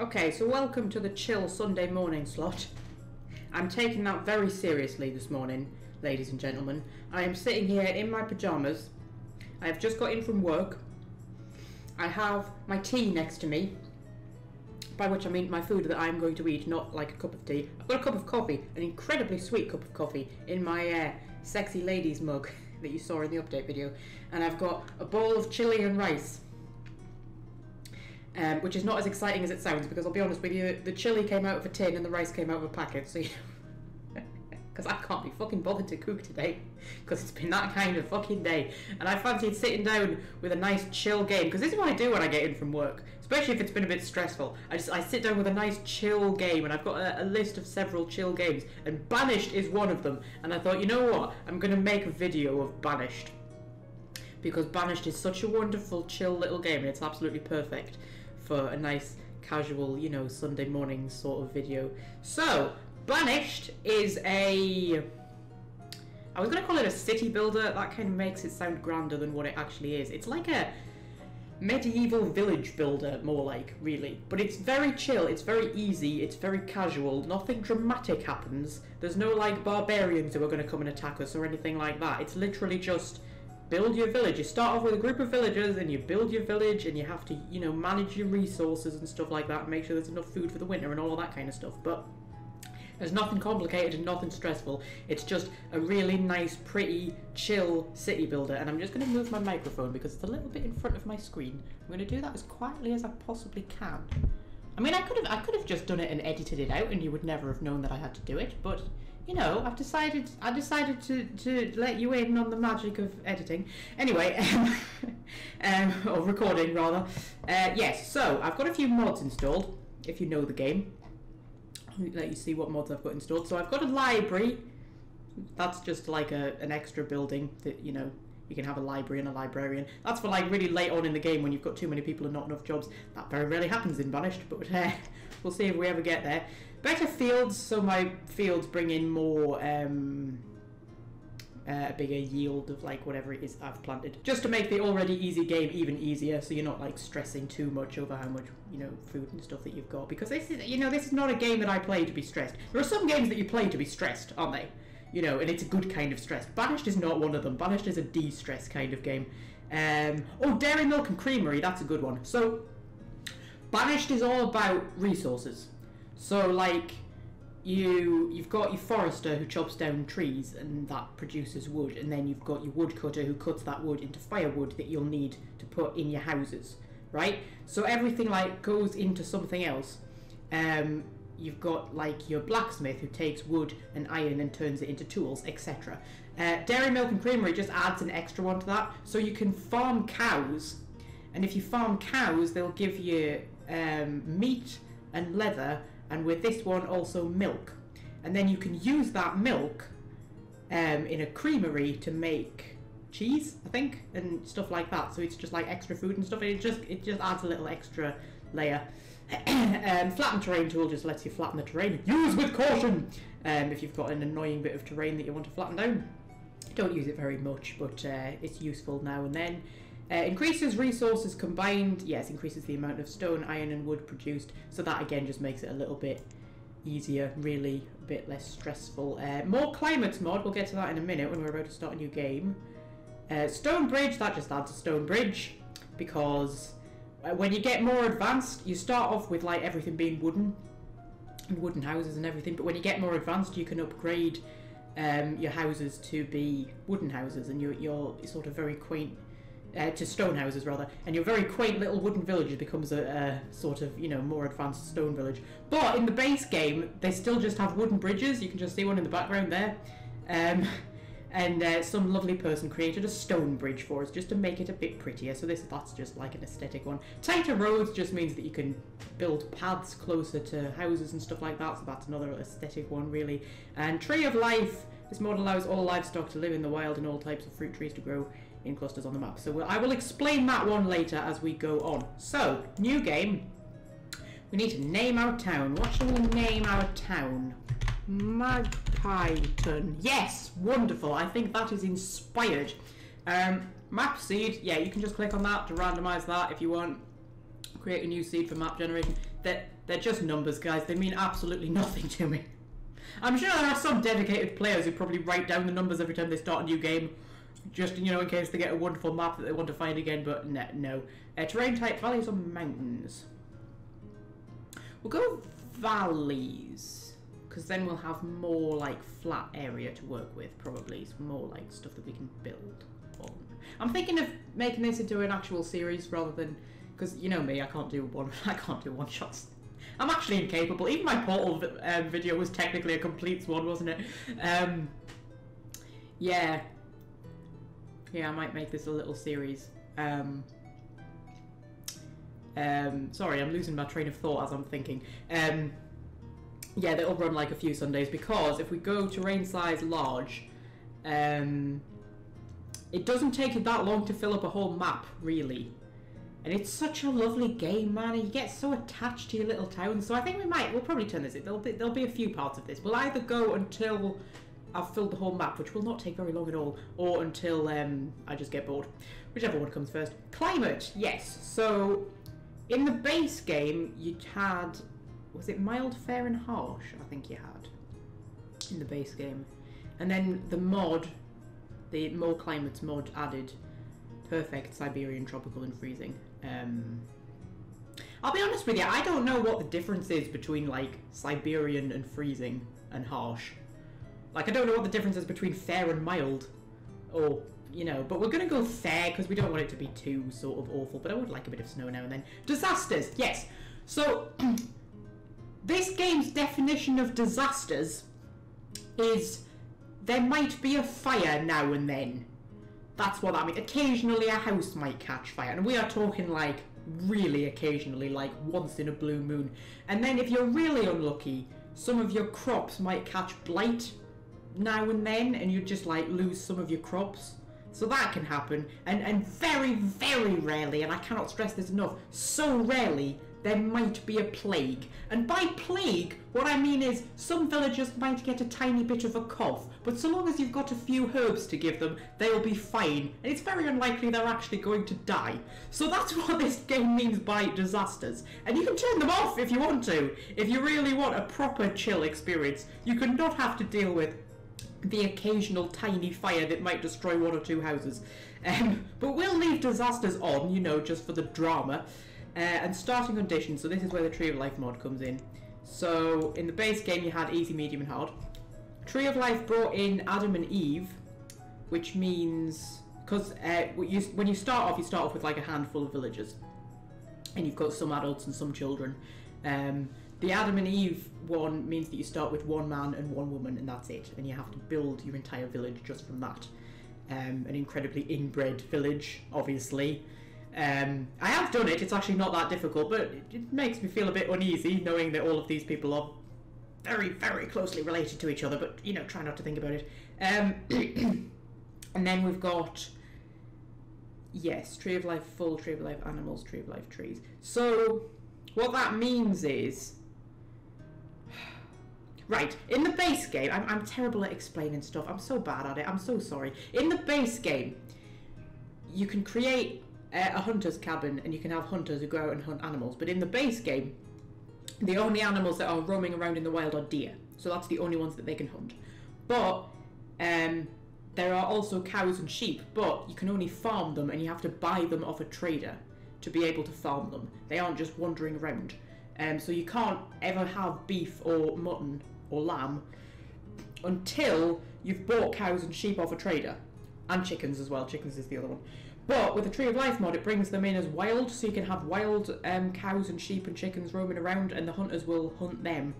Okay, so welcome to the chill Sunday morning slot. I'm taking that very seriously this morning, ladies and gentlemen. I am sitting here in my pyjamas. I have just got in from work. I have my tea next to me, by which I mean my food that I'm going to eat, not like a cup of tea. I've got a cup of coffee, an incredibly sweet cup of coffee, in my uh, sexy ladies mug that you saw in the update video. And I've got a bowl of chili and rice um, which is not as exciting as it sounds because I'll be honest with you, the chili came out of a tin and the rice came out of a packet, so you because I can't be fucking bothered to cook today because it's been that kind of fucking day. And I fancied sitting down with a nice chill game because this is what I do when I get in from work especially if it's been a bit stressful. I just I sit down with a nice chill game and I've got a, a list of several chill games and Banished is one of them. And I thought you know what? I'm gonna make a video of Banished because Banished is such a wonderful chill little game and it's absolutely perfect for a nice casual, you know, Sunday morning sort of video. So, Banished is a... I was going to call it a city builder, that kind of makes it sound grander than what it actually is. It's like a medieval village builder, more like, really. But it's very chill, it's very easy, it's very casual, nothing dramatic happens. There's no, like, barbarians who are going to come and attack us or anything like that. It's literally just build your village. You start off with a group of villagers and you build your village and you have to, you know, manage your resources and stuff like that and make sure there's enough food for the winter and all that kind of stuff. But there's nothing complicated and nothing stressful. It's just a really nice, pretty, chill city builder. And I'm just going to move my microphone because it's a little bit in front of my screen. I'm going to do that as quietly as I possibly can. I mean, I could have I could have just done it and edited it out, and you would never have known that I had to do it. But you know, I've decided I decided to, to let you in on the magic of editing. Anyway, um, or recording rather. Uh, yes, so I've got a few mods installed. If you know the game, let you see what mods I've got installed. So I've got a library. That's just like a, an extra building that you know you can have a library and a librarian. That's for like really late on in the game when you've got too many people and not enough jobs. That very rarely happens in Banished, but uh, we'll see if we ever get there. Better fields, so my fields bring in more, um, uh, a bigger yield of like whatever it is I've planted. Just to make the already easy game even easier, so you're not like stressing too much over how much, you know, food and stuff that you've got. Because this is, you know, this is not a game that I play to be stressed. There are some games that you play to be stressed, aren't they? you know, and it's a good kind of stress. Banished is not one of them. Banished is a de-stress kind of game. Um, oh, Dairy Milk and Creamery, that's a good one. So, Banished is all about resources. So, like, you you've got your forester who chops down trees and that produces wood, and then you've got your woodcutter who cuts that wood into firewood that you'll need to put in your houses, right? So everything like goes into something else. Um, you've got like your blacksmith who takes wood and iron and turns it into tools, etc. Uh, dairy milk and creamery just adds an extra one to that, so you can farm cows, and if you farm cows, they'll give you um, meat and leather, and with this one also milk, and then you can use that milk um, in a creamery to make cheese, I think, and stuff like that. So it's just like extra food and stuff. It just it just adds a little extra layer. um, flatten terrain tool just lets you flatten the terrain. Use with caution um, if you've got an annoying bit of terrain that you want to flatten down. Don't use it very much, but uh, it's useful now and then. Uh, increases resources combined. Yes, increases the amount of stone, iron, and wood produced. So that again just makes it a little bit easier, really a bit less stressful. Uh, more climates mod. We'll get to that in a minute when we're about to start a new game. Uh, stone bridge. That just adds a stone bridge because uh, when you get more advanced, you start off with like everything being wooden and wooden houses and everything. But when you get more advanced, you can upgrade um, your houses to be wooden houses, and you're, you're sort of very quaint. Uh, to stone houses rather, and your very quaint little wooden village becomes a, a, sort of you know more advanced stone village. But in the base game, they still just have wooden bridges. You can just see one in the background there. Um, and uh, some lovely person created a stone bridge for us just to make it a bit prettier. So this that's just like an aesthetic one. Tighter roads just means that you can build paths closer to houses and stuff like that. So that's another aesthetic one really. And Tree of Life. This mod allows all livestock to live in the wild and all types of fruit trees to grow in clusters on the map. So we'll, I will explain that one later as we go on. So new game. We need to name our town. What shall we name our town? Magpieton. Yes, wonderful. I think that is inspired. Um, map seed. Yeah, you can just click on that to randomize that if you want. Create a new seed for map generation. That They're just numbers, guys. They mean absolutely nothing to me. I'm sure there are some dedicated players who probably write down the numbers every time they start a new game, just you know in case they get a wonderful map that they want to find again. But no, no. Uh, terrain type: valleys or mountains. We'll go valleys because then we'll have more like flat area to work with. Probably it's more like stuff that we can build on. I'm thinking of making this into an actual series rather than because you know me, I can't do one. I can't do one shots. I'm actually incapable. Even my portal um, video was technically a complete one, wasn't it? Um, yeah. Yeah, I might make this a little series. Um, um, sorry, I'm losing my train of thought as I'm thinking. Um, yeah, they'll run like a few Sundays because if we go terrain size large, um, it doesn't take that long to fill up a whole map, really. And it's such a lovely game, man. You get so attached to your little town. So I think we might, we'll probably turn this in. There'll be, there'll be a few parts of this. We'll either go until I've filled the whole map, which will not take very long at all, or until um, I just get bored. Whichever one comes first. Climate, yes. So in the base game, you had, was it mild, fair, and harsh? I think you had in the base game. And then the mod, the more climates mod added perfect Siberian, tropical, and freezing. Um, I'll be honest with you, I don't know what the difference is between like Siberian and freezing and harsh. Like I don't know what the difference is between fair and mild, or you know. But we're gonna go fair because we don't want it to be too sort of awful. But I would like a bit of snow now and then. Disasters, yes. So this game's definition of disasters is there might be a fire now and then. That's what I mean. Occasionally a house might catch fire. And we are talking like really occasionally, like once in a blue moon. And then if you're really unlucky, some of your crops might catch blight now and then and you just like lose some of your crops. So that can happen. And, and very, very rarely, and I cannot stress this enough, so rarely there might be a plague. And by plague, what I mean is some villagers might get a tiny bit of a cough, but so long as you've got a few herbs to give them, they'll be fine. And it's very unlikely they're actually going to die. So that's what this game means by disasters. And you can turn them off if you want to. If you really want a proper chill experience, you can not have to deal with the occasional tiny fire that might destroy one or two houses. Um, but we'll leave disasters on, you know, just for the drama. Uh, and starting conditions, so this is where the Tree of Life mod comes in. So in the base game you had easy, medium and hard. Tree of Life brought in Adam and Eve, which means, because uh, when you start off, you start off with like a handful of villagers. And you've got some adults and some children. Um, the Adam and Eve one means that you start with one man and one woman and that's it. And you have to build your entire village just from that. Um, an incredibly inbred village, obviously. Um, I have done it, it's actually not that difficult, but it, makes me feel a bit uneasy knowing that all of these people are very, very closely related to each other, but, you know, try not to think about it. Um, and then we've got, yes, Tree of Life full, Tree of Life animals, Tree of Life trees. So, what that means is, Right, in the base game, I'm, I'm terrible at explaining stuff. I'm so bad at it. I'm so sorry. In the base game, you can create a hunter's cabin and you can have hunters who go out and hunt animals. But in the base game, the only animals that are roaming around in the wild are deer. So that's the only ones that they can hunt. But um, there are also cows and sheep, but you can only farm them and you have to buy them off a trader to be able to farm them. They aren't just wandering around. Um, so you can't ever have beef or mutton or lamb until you've bought cows and sheep off a trader. And chickens as well. Chickens is the other one. But with the Tree of Life mod, it brings them in as wild, so you can have wild um, cows and sheep and chickens roaming around, and the hunters will hunt them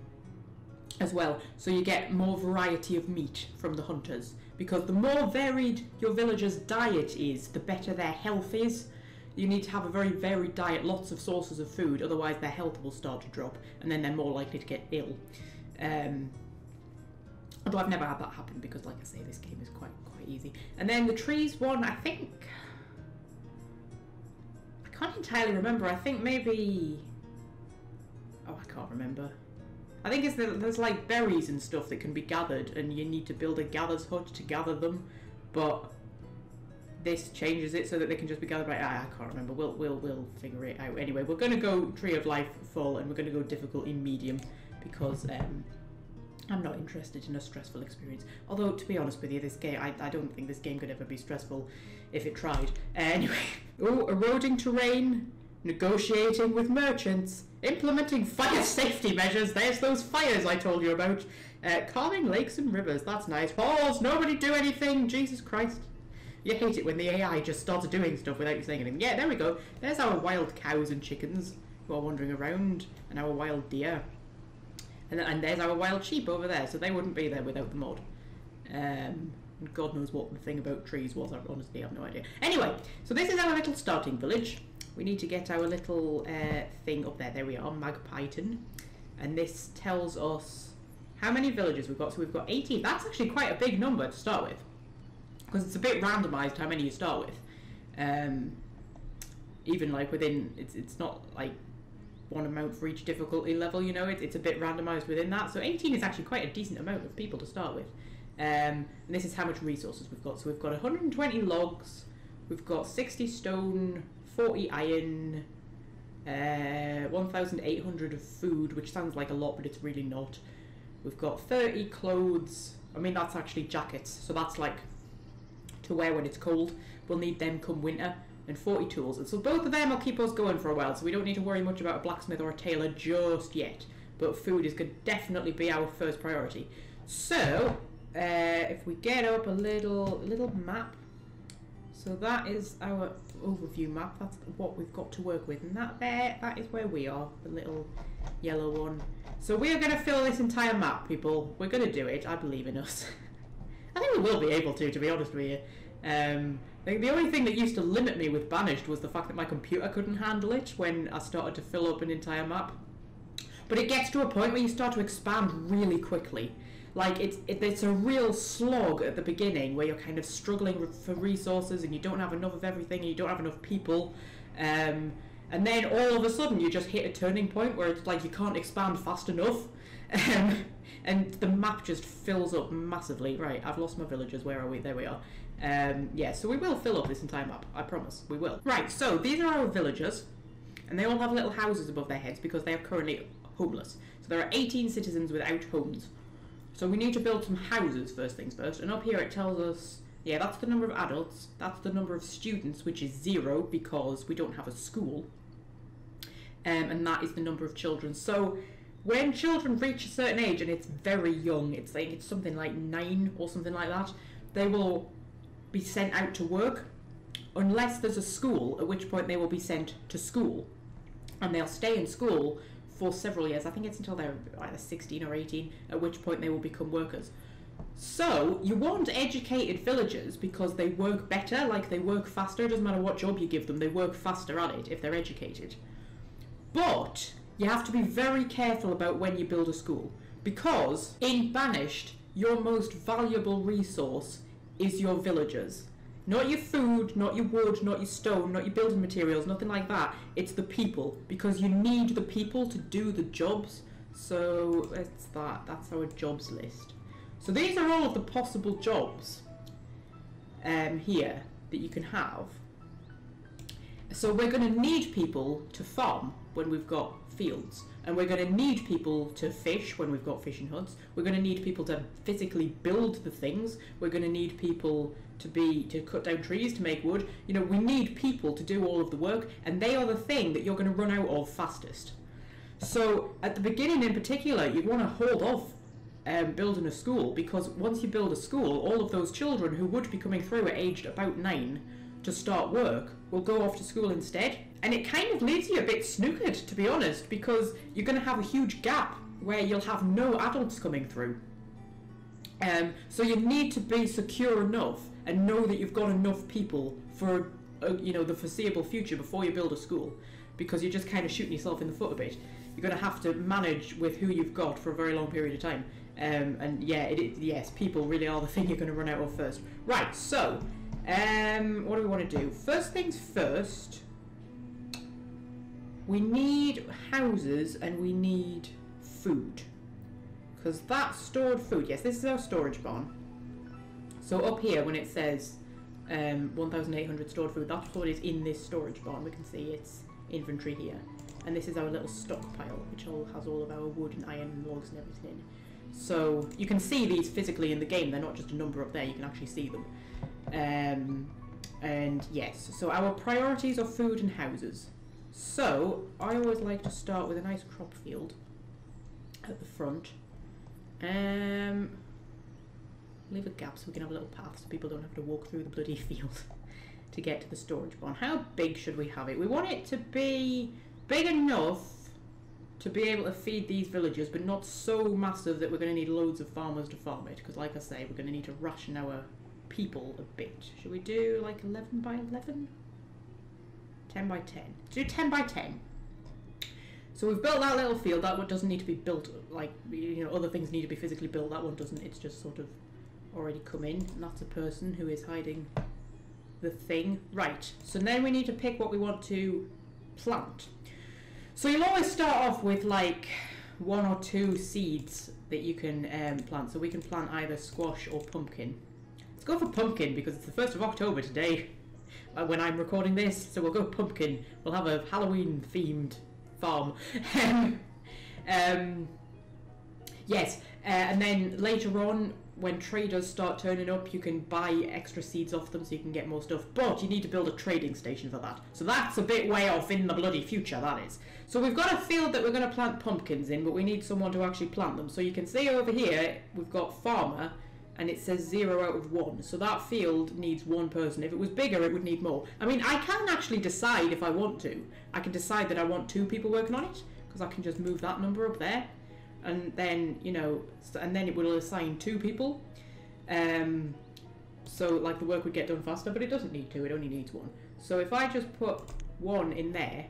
as well. So you get more variety of meat from the hunters. Because the more varied your villager's diet is, the better their health is. You need to have a very varied diet, lots of sources of food, otherwise their health will start to drop, and then they're more likely to get ill. Um, although I've never had that happen because, like I say, this game is quite quite easy. And then the trees one, I think I can't entirely remember. I think maybe... Oh, I can't remember. I think it's the, there's like berries and stuff that can be gathered and you need to build a gather's hut to gather them. But this changes it so that they can just be gathered by. I can't remember. We'll we'll we'll figure it out. Anyway, we're gonna go tree of life full, and we're gonna go difficulty medium because um, I'm not interested in a stressful experience. Although to be honest with you, this game I, I don't think this game could ever be stressful if it tried. Uh, anyway, oh, eroding terrain, negotiating with merchants, implementing fire safety measures. There's those fires I told you about. Uh, calming lakes and rivers. That's nice. Pause. Nobody do anything. Jesus Christ. You hate it when the AI just starts doing stuff without you saying anything. Yeah, there we go. There's our wild cows and chickens who are wandering around, and our wild deer. And, and there's our wild sheep over there, so they wouldn't be there without the mod. Um, God knows what the thing about trees was, I honestly have no idea. Anyway, so this is our little starting village. We need to get our little uh, thing up there. There we are, Magpieton. And this tells us how many villages we've got. So we've got 18. That's actually quite a big number to start with because it's a bit randomized how many you start with. Um, even like within, it's it's not like one amount for each difficulty level. You know, it, it's a bit randomized within that. So 18 is actually quite a decent amount of people to start with. Um, and this is how much resources we've got. So we've got 120 logs, we've got 60 stone, 40 iron, uh, 1,800 of food, which sounds like a lot, but it's really not. We've got 30 clothes. I mean, that's actually jackets, so that's like to wear when it's cold. We'll need them come winter. And 40 tools. And so both of them will keep us going for a while, so we don't need to worry much about a blacksmith or a tailor just yet. But food is going to definitely be our first priority. So, uh, if we get up a little, little map. So that is our overview map. That's what we've got to work with. And that there, that is where we are. The little yellow one. So we are going to fill this entire map, people. We're going to do it. I believe in us. I think we will be able to, to be honest with you. Um, the, the only thing that used to limit me with Banished was the fact that my computer couldn't handle it when I started to fill up an entire map. But it gets to a point where you start to expand really quickly. Like, it's, it, it's a real slog at the beginning where you're kind of struggling for resources and you don't have enough of everything and you don't have enough people. Um, and then all of a sudden you just hit a turning point where it's like you can't expand fast enough. And the map just fills up massively. Right, I've lost my villagers. Where are we? There we are. Um, yeah, so we will fill up this entire map. I promise. We will. Right, so these are our villagers. And they all have little houses above their heads because they are currently homeless. So there are 18 citizens without homes. So we need to build some houses first things first. And up here it tells us, yeah, that's the number of adults. That's the number of students, which is zero because we don't have a school. Um, and that is the number of children. So when children reach a certain age and it's very young, it's like it's something like nine or something like that, they will be sent out to work unless there's a school, at which point they will be sent to school. And they'll stay in school for several years. I think it's until they're either 16 or 18, at which point they will become workers. So, you want educated villagers because they work better, like they work faster, doesn't matter what job you give them, they work faster at it if they're educated. But you have to be very careful about when you build a school because in Banished, your most valuable resource is your villagers. Not your food, not your wood, not your stone, not your building materials, nothing like that. It's the people because you need the people to do the jobs. So it's that. That's our jobs list. So these are all of the possible jobs um, here that you can have. So we're going to need people to farm when we've got fields. And we're going to need people to fish when we've got fishing huts. We're going to need people to physically build the things. We're going to need people to be to cut down trees to make wood. You know, we need people to do all of the work, and they are the thing that you're going to run out of fastest. So at the beginning, in particular, you want to hold off um, building a school because once you build a school, all of those children who would be coming through at aged about nine to start work will go off to school instead. And it kind of leaves you a bit snookered, to be honest, because you're going to have a huge gap where you'll have no adults coming through. Um, so you need to be secure enough and know that you've got enough people for uh, you know the foreseeable future before you build a school, because you're just kind of shooting yourself in the foot a bit. You're going to have to manage with who you've got for a very long period of time. Um, and yeah, it, it, yes, people really are the thing you're going to run out of first. Right, so um, what do we want to do? First things first, we need houses and we need food. Because that's stored food. Yes, this is our storage barn. So up here, when it says um, 1,800 stored food. That's what is in this storage barn. We can see its inventory here. And this is our little stockpile, which all has all of our wood and iron and logs and everything in. So you can see these physically in the game. They're not just a number up there. You can actually see them. Um, and yes, so our priorities are food and houses. So I always like to start with a nice crop field at the front. Um, leave a gap so we can have a little path so people don't have to walk through the bloody field to get to the storage barn. How big should we have it? We want it to be big enough to be able to feed these villagers, but not so massive that we're going to need loads of farmers to farm it. Because, like I say, we're going to need to ration our people a bit. Should we do like 11 by 11? 10 by 10. Do 10 by 10. So we've built that little field. That one doesn't need to be built. Like you know, other things need to be physically built. That one doesn't. It's just sort of already come in. And that's a person who is hiding the thing. Right. So then we need to pick what we want to plant. So you'll always start off with like one or two seeds that you can um, plant. So we can plant either squash or pumpkin. Let's go for pumpkin because it's the 1st of October today when I'm recording this. So we'll go pumpkin. We'll have a Halloween themed farm. um, yes, uh, and then later on when traders start turning up, you can buy extra seeds off them so you can get more stuff. But you need to build a trading station for that. So that's a bit way off in the bloody future, that is. So we've got a field that we're going to plant pumpkins in, but we need someone to actually plant them. So you can see over here, we've got farmer, and it says zero out of one. So that field needs one person. If it was bigger, it would need more. I mean, I can actually decide if I want to. I can decide that I want two people working on it, because I can just move that number up there and then you know and then it will assign two people um, so like the work would get done faster but it doesn't need to it only needs one so if I just put one in there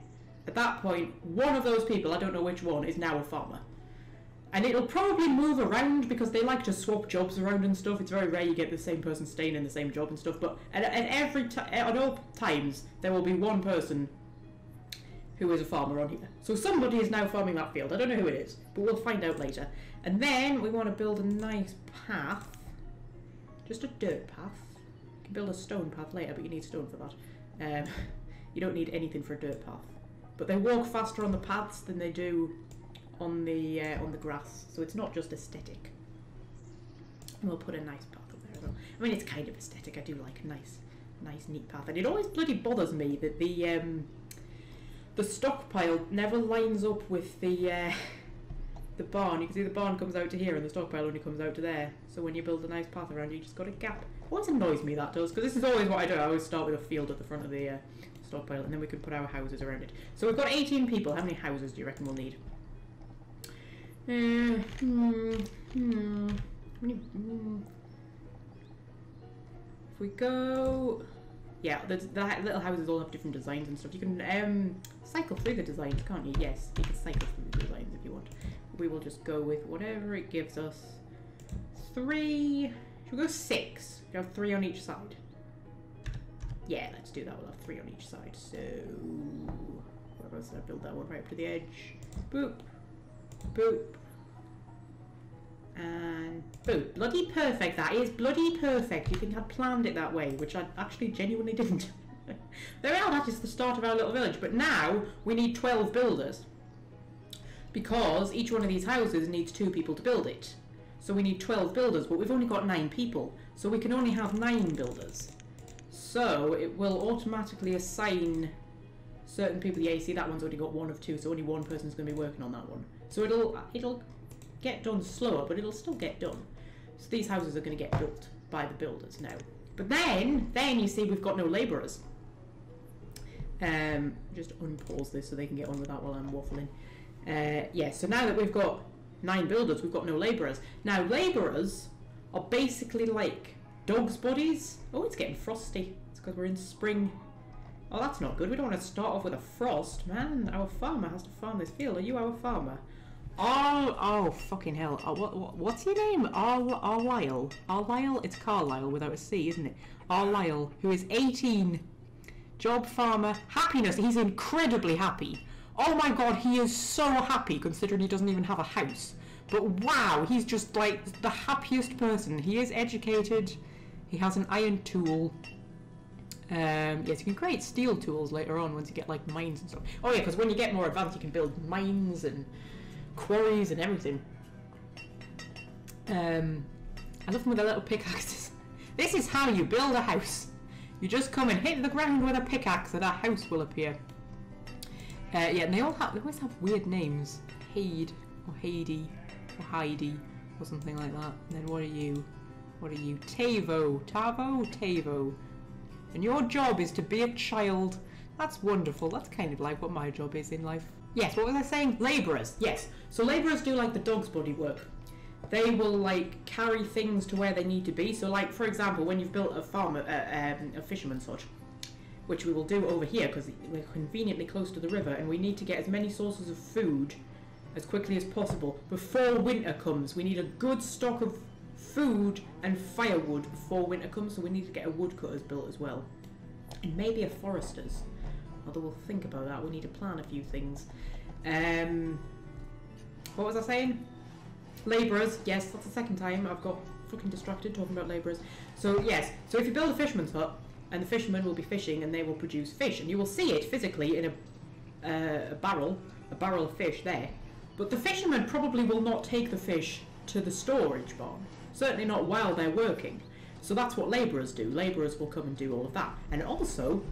at that point one of those people I don't know which one is now a farmer and it'll probably move around because they like to swap jobs around and stuff. It's very rare you get the same person staying in the same job and stuff. But at, at every t- at all times, there will be one person who is a farmer on here. So somebody is now farming that field. I don't know who it is, but we'll find out later. And then we want to build a nice path. Just a dirt path. You can build a stone path later, but you need stone for that. Um, you don't need anything for a dirt path. But they walk faster on the paths than they do on the uh, on the grass. So it's not just aesthetic. And we'll put a nice path up there as well. I mean, it's kind of aesthetic. I do like a nice, nice, neat path. And it always bloody bothers me that the... Um, the stockpile never lines up with the uh, the barn. You can see the barn comes out to here and the stockpile only comes out to there. So when you build a nice path around you just got a gap. Always annoys me that does, because this is always what I do. I always start with a field at the front of the uh, stockpile and then we can put our houses around it. So we've got 18 people. How many houses do you reckon we'll need? Uh, hmm, hmm, many, hmm. If we go... Yeah, the, the little houses all have different designs and stuff. You can um, cycle through the designs, can't you? Yes, you can cycle through the designs if you want. We will just go with whatever it gives us. Three. Should we go six? We have three on each side. Yeah, let's do that. We'll have three on each side. So, I build that one right up to the edge? Boop, boop, and boop. Bloody perfect, that is. Bloody perfect. You think I'd planned it that way, which I actually genuinely didn't. there we are, that is the start of our little village. But now, we need 12 builders. Because each one of these houses needs two people to build it. So we need 12 builders, but we've only got 9 people. So we can only have 9 builders. So it will automatically assign certain people. You see that one's only got one of two, so only one person's going to be working on that one. So it'll it'll get done slower, but it'll still get done. So these houses are going to get built by the builders now. But then, then you see we've got no labourers. Um, just unpause this so they can get on with that while I'm waffling. Uh, yeah, so now that we've got nine builders, we've got no labourers. Now, labourers are basically like dogs' bodies. Oh, it's getting frosty. It's because we're in spring. Oh, that's not good. We don't want to start off with a frost. Man, our farmer has to farm this field. Are you our farmer? Oh, oh, fucking hell. Oh, what, what, what's your name? Ar Arlyle. Arlyle? It's Carlisle without a C, isn't it? Arlyle, who is 18. Job farmer. Happiness. He's incredibly happy. Oh my god, he is so happy considering he doesn't even have a house. But wow, he's just like the happiest person. He is educated. He has an iron tool. Um, yes, you can create steel tools later on once you get like mines and stuff. Oh yeah, because when you get more advanced, you can build mines and quarries and everything. Um, I love them with their little pickaxes. This is how you build a house. You just come and hit the ground with a pickaxe and a house will appear. Uh, yeah, and they all have, they always have weird names. Hade, or Heidi, or Heidi, or something like that. And then what are you? What are you? Tavo, Tavo, Tavo. And your job is to be a child. That's wonderful. That's kind of like what my job is in life. Yes, what was I saying? Labourers, yes. So labourers do like the dog's body work. They will like carry things to where they need to be. So like for example, when you've built a farm, uh, um, a fisherman's hut, which we will do over here because we're conveniently close to the river and we need to get as many sources of food as quickly as possible before winter comes. We need a good stock of food and firewood before winter comes, so we need to get a woodcutters built as well. And maybe a forester's. Although we'll think about that, we need to plan a few things. Um, what was I saying? Labourers, yes, that's the second time I've got fucking distracted talking about labourers. So yes, so if you build a fisherman's hut, and the fishermen will be fishing and they will produce fish, and you will see it physically in a, uh, a barrel, a barrel of fish there. But the fishermen probably will not take the fish to the storage barn. Certainly not while they're working. So that's what labourers do. Labourers will come and do all of that. And also,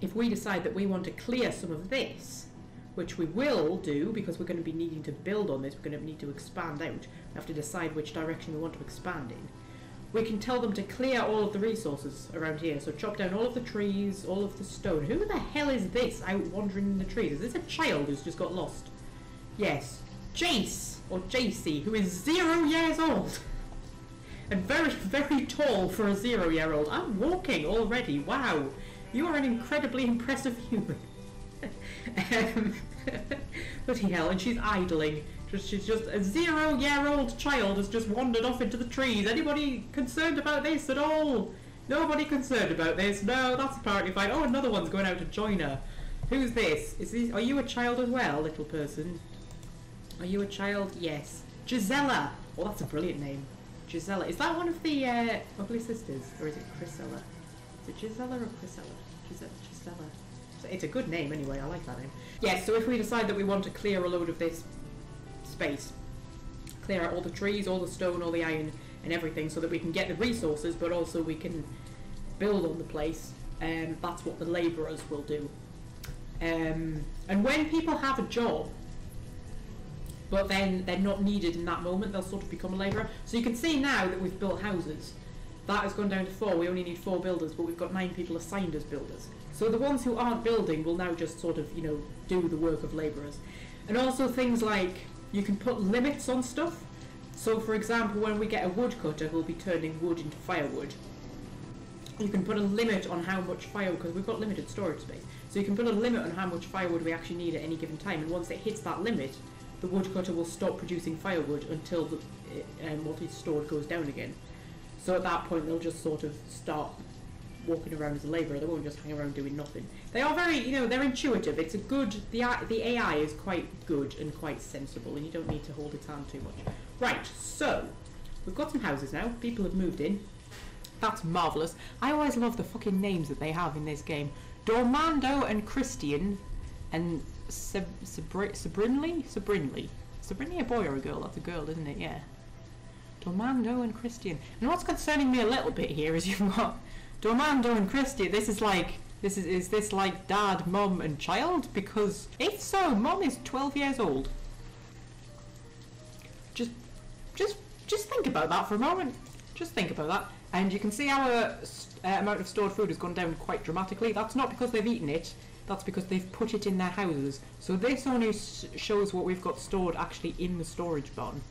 if we decide that we want to clear some of this, which we will do because we're going to be needing to build on this, we're going to need to expand out. We have to decide which direction we want to expand in. We can tell them to clear all of the resources around here. So chop down all of the trees, all of the stone. Who the hell is this out wandering in the trees? Is this a child who's just got lost? Yes. Jace, or JC, who is zero years old. And very, very tall for a zero year old. I'm walking already. Wow. You are an incredibly impressive human. um, bloody hell, and she's idling. Just, she's just a zero-year-old child has just wandered off into the trees. Anybody concerned about this at all? Nobody concerned about this. No, that's apparently fine. Oh, another one's going out to join her. Who's this? Is this? Are you a child as well, little person? Are you a child? Yes. Gisela. Oh, that's a brilliant name. Gisela. Is that one of the uh, ugly sisters, or is it Chrisella? Is it Gisela or Chrisella? It's a good name anyway. I like that name. Yes. So if we decide that we want to clear a load of this space, clear out all the trees, all the stone, all the iron, and everything, so that we can get the resources, but also we can build on the place. Um, that's what the labourers will do. Um, and when people have a job, but then they're not needed in that moment, they'll sort of become a labourer. So you can see now that we've built houses. That has gone down to four. We only need four builders, but we've got nine people assigned as builders. So the ones who aren't building will now just sort of, you know, do the work of labourers. And also things like you can put limits on stuff. So for example, when we get a woodcutter who'll be turning wood into firewood, you can put a limit on how much firewood, because we've got limited storage space, so you can put a limit on how much firewood we actually need at any given time, and once it hits that limit, the woodcutter will stop producing firewood until the, um, what is stored goes down again. So at that point, they'll just sort of start walking around as a labourer. They won't just hang around doing nothing. They are very, you know, they're intuitive. It's a good, the, the AI is quite good and quite sensible, and you don't need to hold its hand too much. Right, so, we've got some houses now. People have moved in. That's marvellous. I always love the fucking names that they have in this game. Dormando and Christian and Sabrinley? Sabrinley. Sabrinley a boy or a girl? That's a girl, isn't it? Yeah. Dormando and Christian. And what's concerning me a little bit here is you've got Dormando and Christian. This is like this is is this like dad, mum, and child? Because if so, mom is twelve years old. Just, just, just think about that for a moment. Just think about that, and you can see our uh, amount of stored food has gone down quite dramatically. That's not because they've eaten it. That's because they've put it in their houses. So this only shows what we've got stored actually in the storage barn.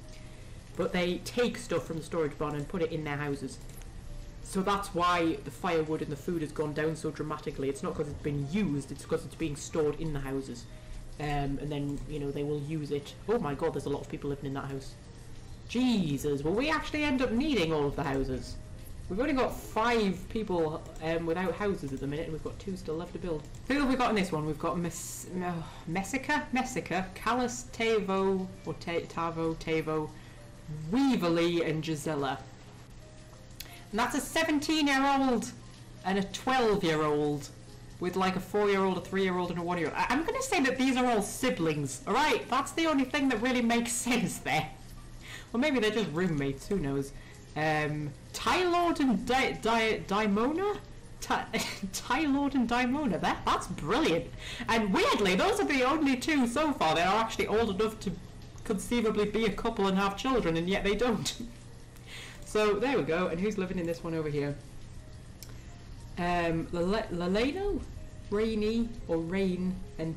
But they take stuff from the storage barn and put it in their houses. So that's why the firewood and the food has gone down so dramatically. It's not because it's been used, it's because it's being stored in the houses. Um, and then, you know, they will use it. Oh my god, there's a lot of people living in that house. Jesus, will we actually end up needing all of the houses? We've only got five people um, without houses at the minute, and we've got two still left to build. Who have we got in this one? We've got uh, Messica, Messica, Callus, Tavo, or Tavo, Tavo, Weaverly, and Gisela. And that's a 17-year-old and a 12 year old with like a four year old, a three year old, and a one year old. I'm going to say that these are all siblings, alright? That's the only thing that really makes sense there. Or maybe they're just roommates, who knows? Um, Tylord and Di- Di- Dimona? Ty- Tylord and Dimona, that, that's brilliant. And weirdly, those are the only two so far that are actually old enough to conceivably be a couple and have children, and yet they don't. so there we go. And who's living in this one over here? Um, Laleno, Rainy, or Rain, and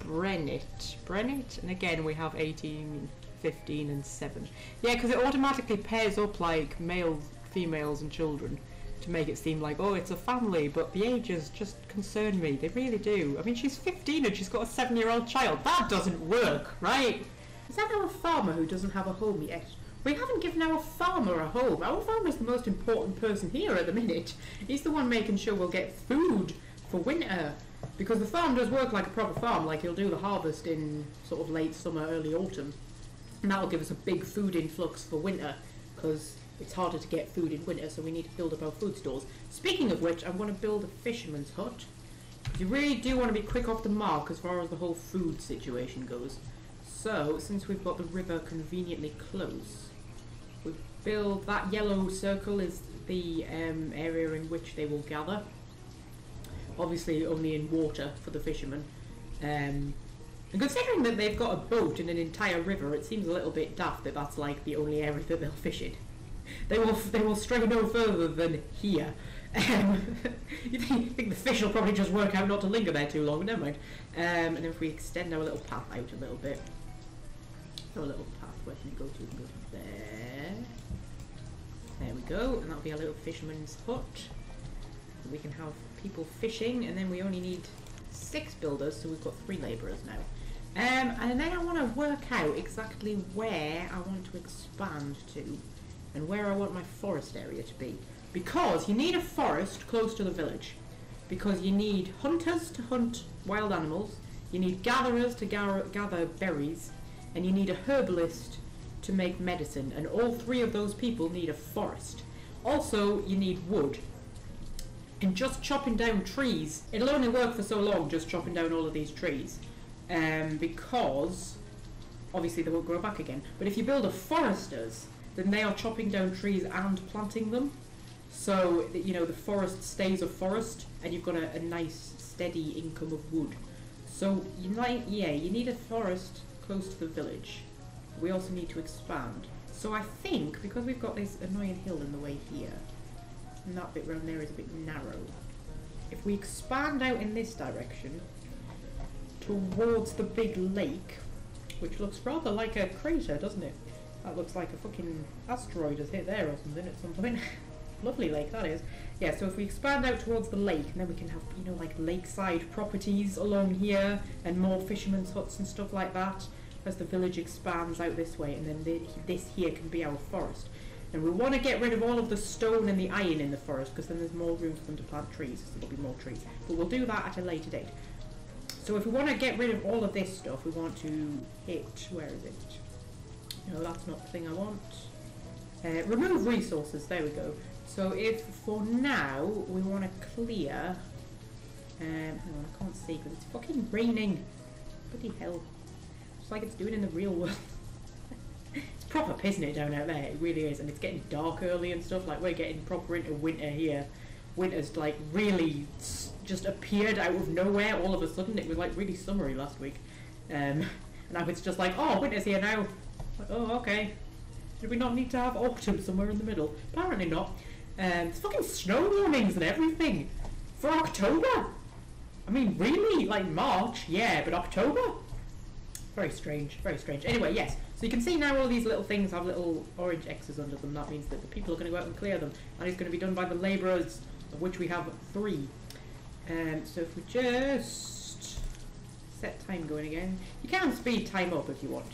Brennett. Brennett, and again we have 18, 15, and 7. Yeah, because it automatically pairs up like males, females, and children to make it seem like, oh, it's a family, but the ages just concern me. They really do. I mean, she's 15 and she's got a 7 year old child. That doesn't work, right? Is that our farmer who doesn't have a home yet? We haven't given our farmer a home. Our farmer's the most important person here at the minute. He's the one making sure we'll get food for winter. Because the farm does work like a proper farm, like he'll do the harvest in sort of late summer, early autumn. And that'll give us a big food influx for winter, because it's harder to get food in winter, so we need to build up our food stores. Speaking of which, I'm going to build a fisherman's hut. You really do want to be quick off the mark as far as the whole food situation goes. So, since we've got the river conveniently close, we build that yellow circle is the um, area in which they will gather. Obviously, only in water for the fishermen. Um, and considering that they've got a boat in an entire river, it seems a little bit daft that that's like the only area that they'll fish in. They will they will stray no further than here. Um, you think, the fish will probably just work out not to linger there too long, never mind. Um, and if we extend our little path out a little bit, our little pathway can go to? Go there. There we go, and that'll be our little fisherman's hut. We can have people fishing, and then we only need six builders, so we've got three labourers now. Um, and then I want to work out exactly where I want to expand to and where I want my forest area to be. Because you need a forest close to the village. Because you need hunters to hunt wild animals, you need gatherers to gather berries, and you need a herbalist to make medicine. And all three of those people need a forest. Also, you need wood. And just chopping down trees, it'll only work for so long just chopping down all of these trees. Um, because obviously they won't grow back again. But if you build a foresters, then they are chopping down trees and planting them. So, you know, the forest stays a forest and you've got a, a nice steady income of wood. So, you might, yeah, you need a forest close to the village. We also need to expand. So I think, because we've got this annoying hill in the way here, and that bit round there is a bit narrow, if we expand out in this direction towards the big lake, which looks rather like a crater, doesn't it? That looks like a fucking asteroid has hit there or something at some point. Lovely lake, that is. Yeah, so if we expand out towards the lake, and then we can have, you know, like lakeside properties along here, and more fishermen's huts and stuff like that, as the village expands out this way, and then the, this here can be our forest. And we want to get rid of all of the stone and the iron in the forest, because then there's more room for them to plant trees, so there'll be more trees. But we'll do that at a later date. So if we want to get rid of all of this stuff, we want to hit, where is it? No, that's not the thing I want. Uh, remove resources, there we go. So if for now we want to clear... Um, I can't see because it's fucking raining. Bloody hell. It's like it's doing in the real world. it's proper pissing it down out there, it really is. And it's getting dark early and stuff, like we're getting proper into winter here. Winter's like really just appeared out of nowhere all of a sudden. It was like really summery last week. Um, and now it's just like, oh, winter's here now. Oh, okay. Did we not need to have autumn somewhere in the middle? Apparently not. Um, it's fucking snow warnings and everything. For October? I mean, really? Like March? Yeah, but October? Very strange, very strange. Anyway, yes. So you can see now all these little things have little orange X's under them. That means that the people are going to go out and clear them. And it's going to be done by the labourers, of which we have three. Um, so if we just set time going again. You can speed time up if you want.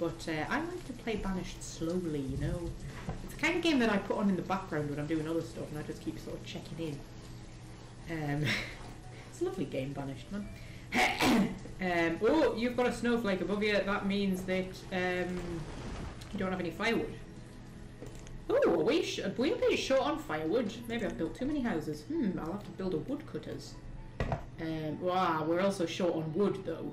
But uh, I like to play Banished slowly, you know. It's the kind of game that I put on in the background when I'm doing other stuff and I just keep sort of checking in. Um, it's a lovely game, Banished, man. um, oh, you've got a snowflake above you. That means that um, you don't have any firewood. Oh, are we, sh- are we bit short on firewood? Maybe I've built too many houses. Hmm, I'll have to build a woodcutters. Um, wow, we're also short on wood though.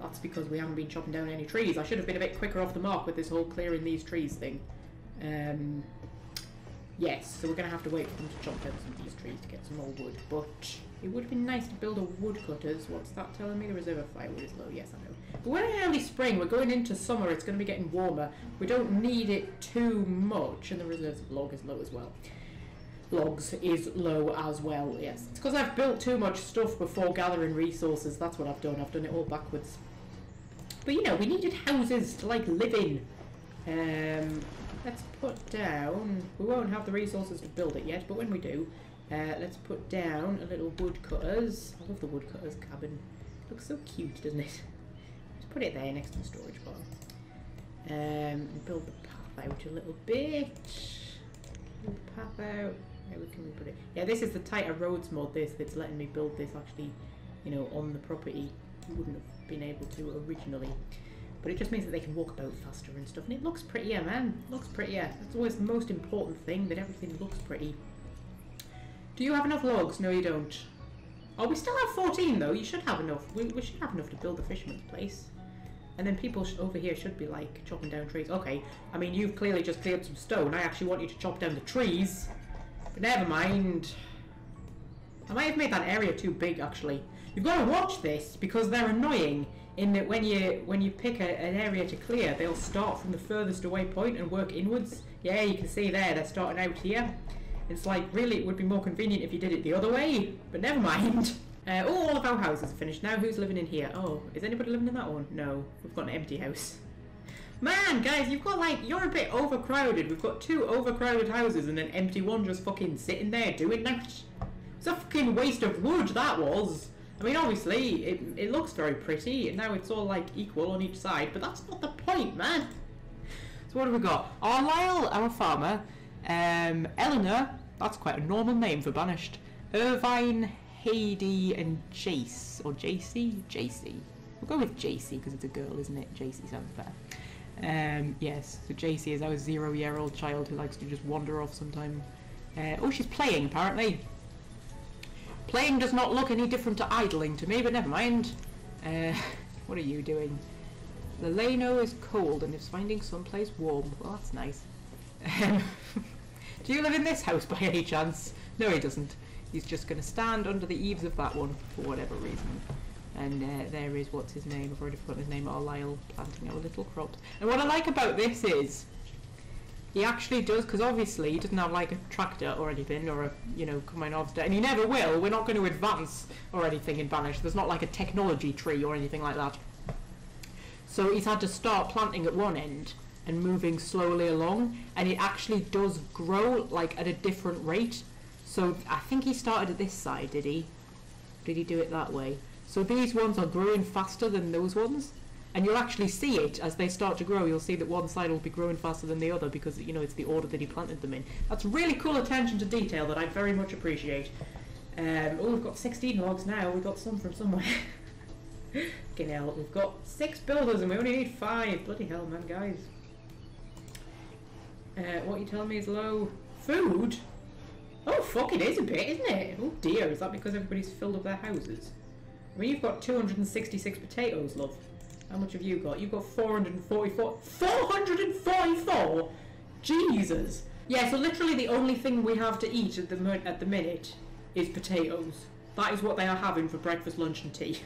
That's because we haven't been chopping down any trees. I should have been a bit quicker off the mark with this whole clearing these trees thing. Um, yes, so we're going to have to wait for them to chop down some of these trees to get some more wood. But it would have been nice to build a woodcutters. What's that telling me? The reserve of firewood is low. Yes, I know. But we're in early spring. We're going into summer. It's going to be getting warmer. We don't need it too much. And the reserves of log is low as well. Logs is low as well, yes. It's because I've built too much stuff before gathering resources. That's what I've done. I've done it all backwards. But you know, we needed houses to like live in. Um, let's put down. We won't have the resources to build it yet, but when we do, uh, let's put down a little woodcutters. I love the woodcutters cabin. It looks so cute, doesn't it? Let's put it there next to the storage bar. Um, and build the path out a little bit. Build the path out. Where can we put it? Yeah, this is the tighter roads mod. This that's letting me build this actually, you know, on the property. You wouldn't have been able to originally. But it just means that they can walk about faster and stuff. And it looks prettier, man. Looks prettier. That's always the most important thing, that everything looks pretty. Do you have enough logs? No, you don't. Oh, we still have 14, though. You should have enough. We, we should have enough to build a fisherman's place. And then people over here should be, like, chopping down trees. Okay, I mean, you've clearly just cleared some stone. I actually want you to chop down the trees. But never mind. I might have made that area too big, actually. You've got to watch this, because they're annoying in that when you when you pick a, an area to clear, they'll start from the furthest away point and work inwards. Yeah, you can see there, they're starting out here. It's like, really, it would be more convenient if you did it the other way, but never mind. Uh, oh, all of our houses are finished now. Who's living in here? Oh, is anybody living in that one? No, we've got an empty house. Man, guys, you've got like, you're a bit overcrowded. We've got two overcrowded houses and an empty one just fucking sitting there doing that. It's a fucking waste of wood, that was. I mean, obviously, it, it looks very pretty, and now it's all like equal on each side, but that's not the point, man. So what have we got? Arlyle, our farmer. Um, Eleanor, that's quite a normal name for banished. Irvine, Heidi, and Jace, or JC? JC. We'll go with JC because it's a girl, isn't it? JC sounds better. Um, yes, so JC is our zero-year-old child who likes to just wander off sometime. Uh, oh, she's playing, apparently. Playing does not look any different to idling to me, but never mind. Uh, what are you doing? Laleno is cold and is finding someplace warm. Well, that's nice. Um, Do you live in this house by any chance? No, he doesn't. He's just going to stand under the eaves of that one for whatever reason. And uh, there is, what's his name? I've already forgotten his name, Arlyle, planting our little crops. And what I like about this is, he actually does, because obviously he doesn't have like a tractor or anything, or a, you know, combine harvester, and he never will. We're not going to advance or anything in Banish. There's not like a technology tree or anything like that. So he's had to start planting at one end and moving slowly along, and it actually does grow like at a different rate. So I think he started at this side, did he? Did he do it that way? So these ones are growing faster than those ones. And you'll actually see it as they start to grow. You'll see that one side will be growing faster than the other because, you know, it's the order that he planted them in. That's really cool attention to detail that I very much appreciate. Um, oh, we've got 16 logs now. We've got some from somewhere. Fucking hell. We've got six builders and we only need five. Bloody hell, man, guys. Uh, what you telling me is low? Food? Oh, fuck, it is a bit, isn't it? Oh dear, is that because everybody's filled up their houses? I mean, you've got 266 potatoes, love. How much have you got? You've got 444. 444? Jesus! Yeah, so literally the only thing we have to eat at the, at the minute is potatoes. That is what they are having for breakfast, lunch and tea.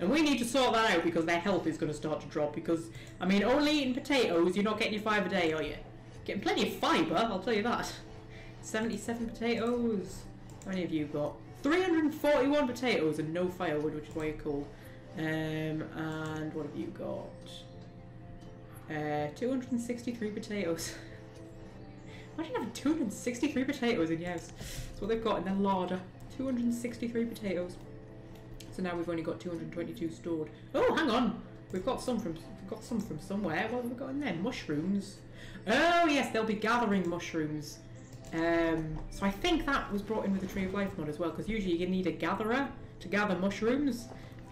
And we need to sort that out because their health is going to start to drop because, I mean, only eating potatoes, you're not getting your five a day, are you? Getting plenty of fibre, I'll tell you that. 77 potatoes. How many have you got? 341 potatoes and no firewood, which is why you're cold. Um, and what have you got? Uh, 263 potatoes. Imagine having 263 potatoes in your house. That's what they've got in their larder. 263 potatoes. So now we've only got 222 stored. Oh, hang on. We've got some from got some from somewhere. What have we got in there? Mushrooms. Oh yes, they'll be gathering mushrooms. Um, so I think that was brought in with the Tree of Life mod as well, because usually you need a gatherer to gather mushrooms,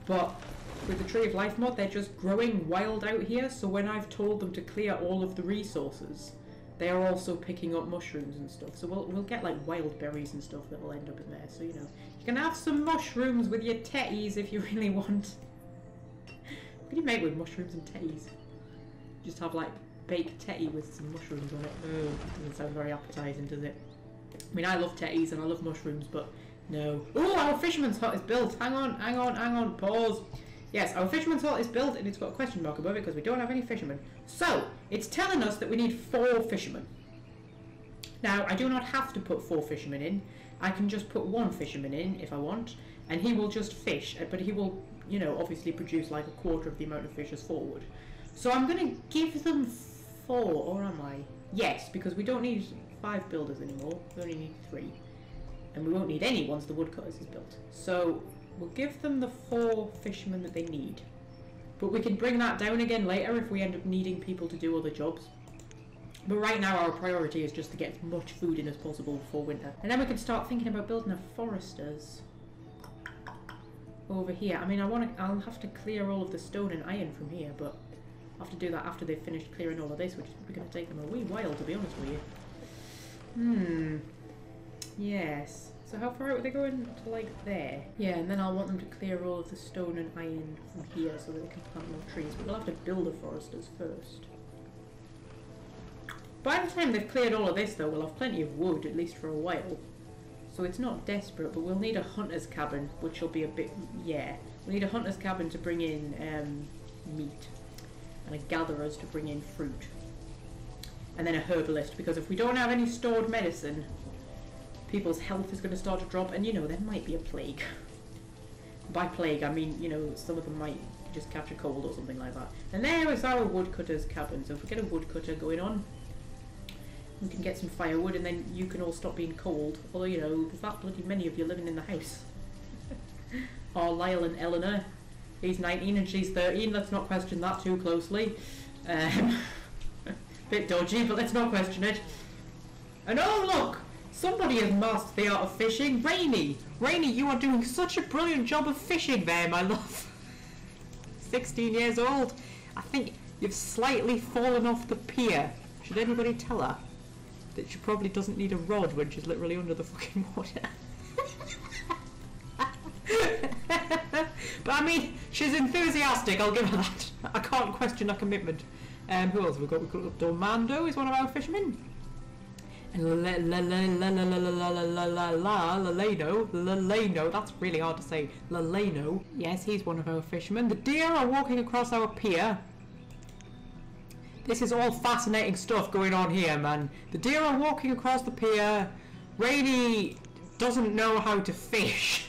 but with the Tree of Life mod, they're just growing wild out here. So when I've told them to clear all of the resources, they are also picking up mushrooms and stuff. So we'll we'll get like wild berries and stuff that will end up in there. So you know, you can have some mushrooms with your tetties if you really want. What do you make with mushrooms and tetties? Just have like baked tetty with some mushrooms on it. Oh, doesn't sound very appetising, does it? I mean, I love tetties and I love mushrooms, but no. Oh, our fisherman's hut is built. Hang on, hang on, hang on. Pause. Yes, our fisherman's hall is built and it's got a question mark above it because we don't have any fishermen. So, it's telling us that we need four fishermen. Now, I do not have to put four fishermen in. I can just put one fisherman in if I want, and he will just fish, uh, but he will, you know, obviously produce like a quarter of the amount of fish as forward. So I'm going to give them four, or am I? Yes, because we don't need five builders anymore. We only need three. And we won't need any once the woodcutters is built. So We'll give them the four fishermen that they need. But we can bring that down again later if we end up needing people to do other jobs. But right now our priority is just to get as much food in as possible before winter. And then we can start thinking about building a foresters over here. I mean, I want to. I'll have to clear all of the stone and iron from here, but I'll have to do that after they've finished clearing all of this, which is probably going to take them a wee while, to be honest with you. Hmm. Yes. So how far out are they going to like there? Yeah, and then I'll want them to clear all of the stone and iron from here so that they can plant more trees. But we'll have to build the foresters first. By the time they've cleared all of this though, we'll have plenty of wood, at least for a while. So it's not desperate, but we'll need a hunter's cabin, which will be a bit, yeah. We need a hunter's cabin to bring in um, meat, and a gatherer's to bring in fruit. And then a herbalist, because if we don't have any stored medicine, people's health is going to start to drop, and you know, there might be a plague. By plague, I mean, you know, some of them might just catch a cold or something like that. And there is our woodcutter's cabin. So if we get a woodcutter going on, we can get some firewood, and then you can all stop being cold. Although, you know, there's that bloody many of you living in the house. Arlyle and Eleanor. He's 19 and she's 13. Let's not question that too closely. Um, bit dodgy, but let's not question it. And oh, look! Somebody has mastered the art of fishing. Rainy! Rainy, you are doing such a brilliant job of fishing there, my love. 16 years old. I think you've slightly fallen off the pier. Should anybody tell her that she probably doesn't need a rod when she's literally under the fucking water? but I mean, she's enthusiastic, I'll give her that. I can't question her commitment. Um, who else we got? We've got Dormando is one of our fishermen. Laleno, Laleno, that's really hard to say. Laleno, yes, he's one of our fishermen. The deer are walking across our pier. This is all fascinating stuff going on here, man. The deer are walking across the pier. Rainy doesn't know how to fish.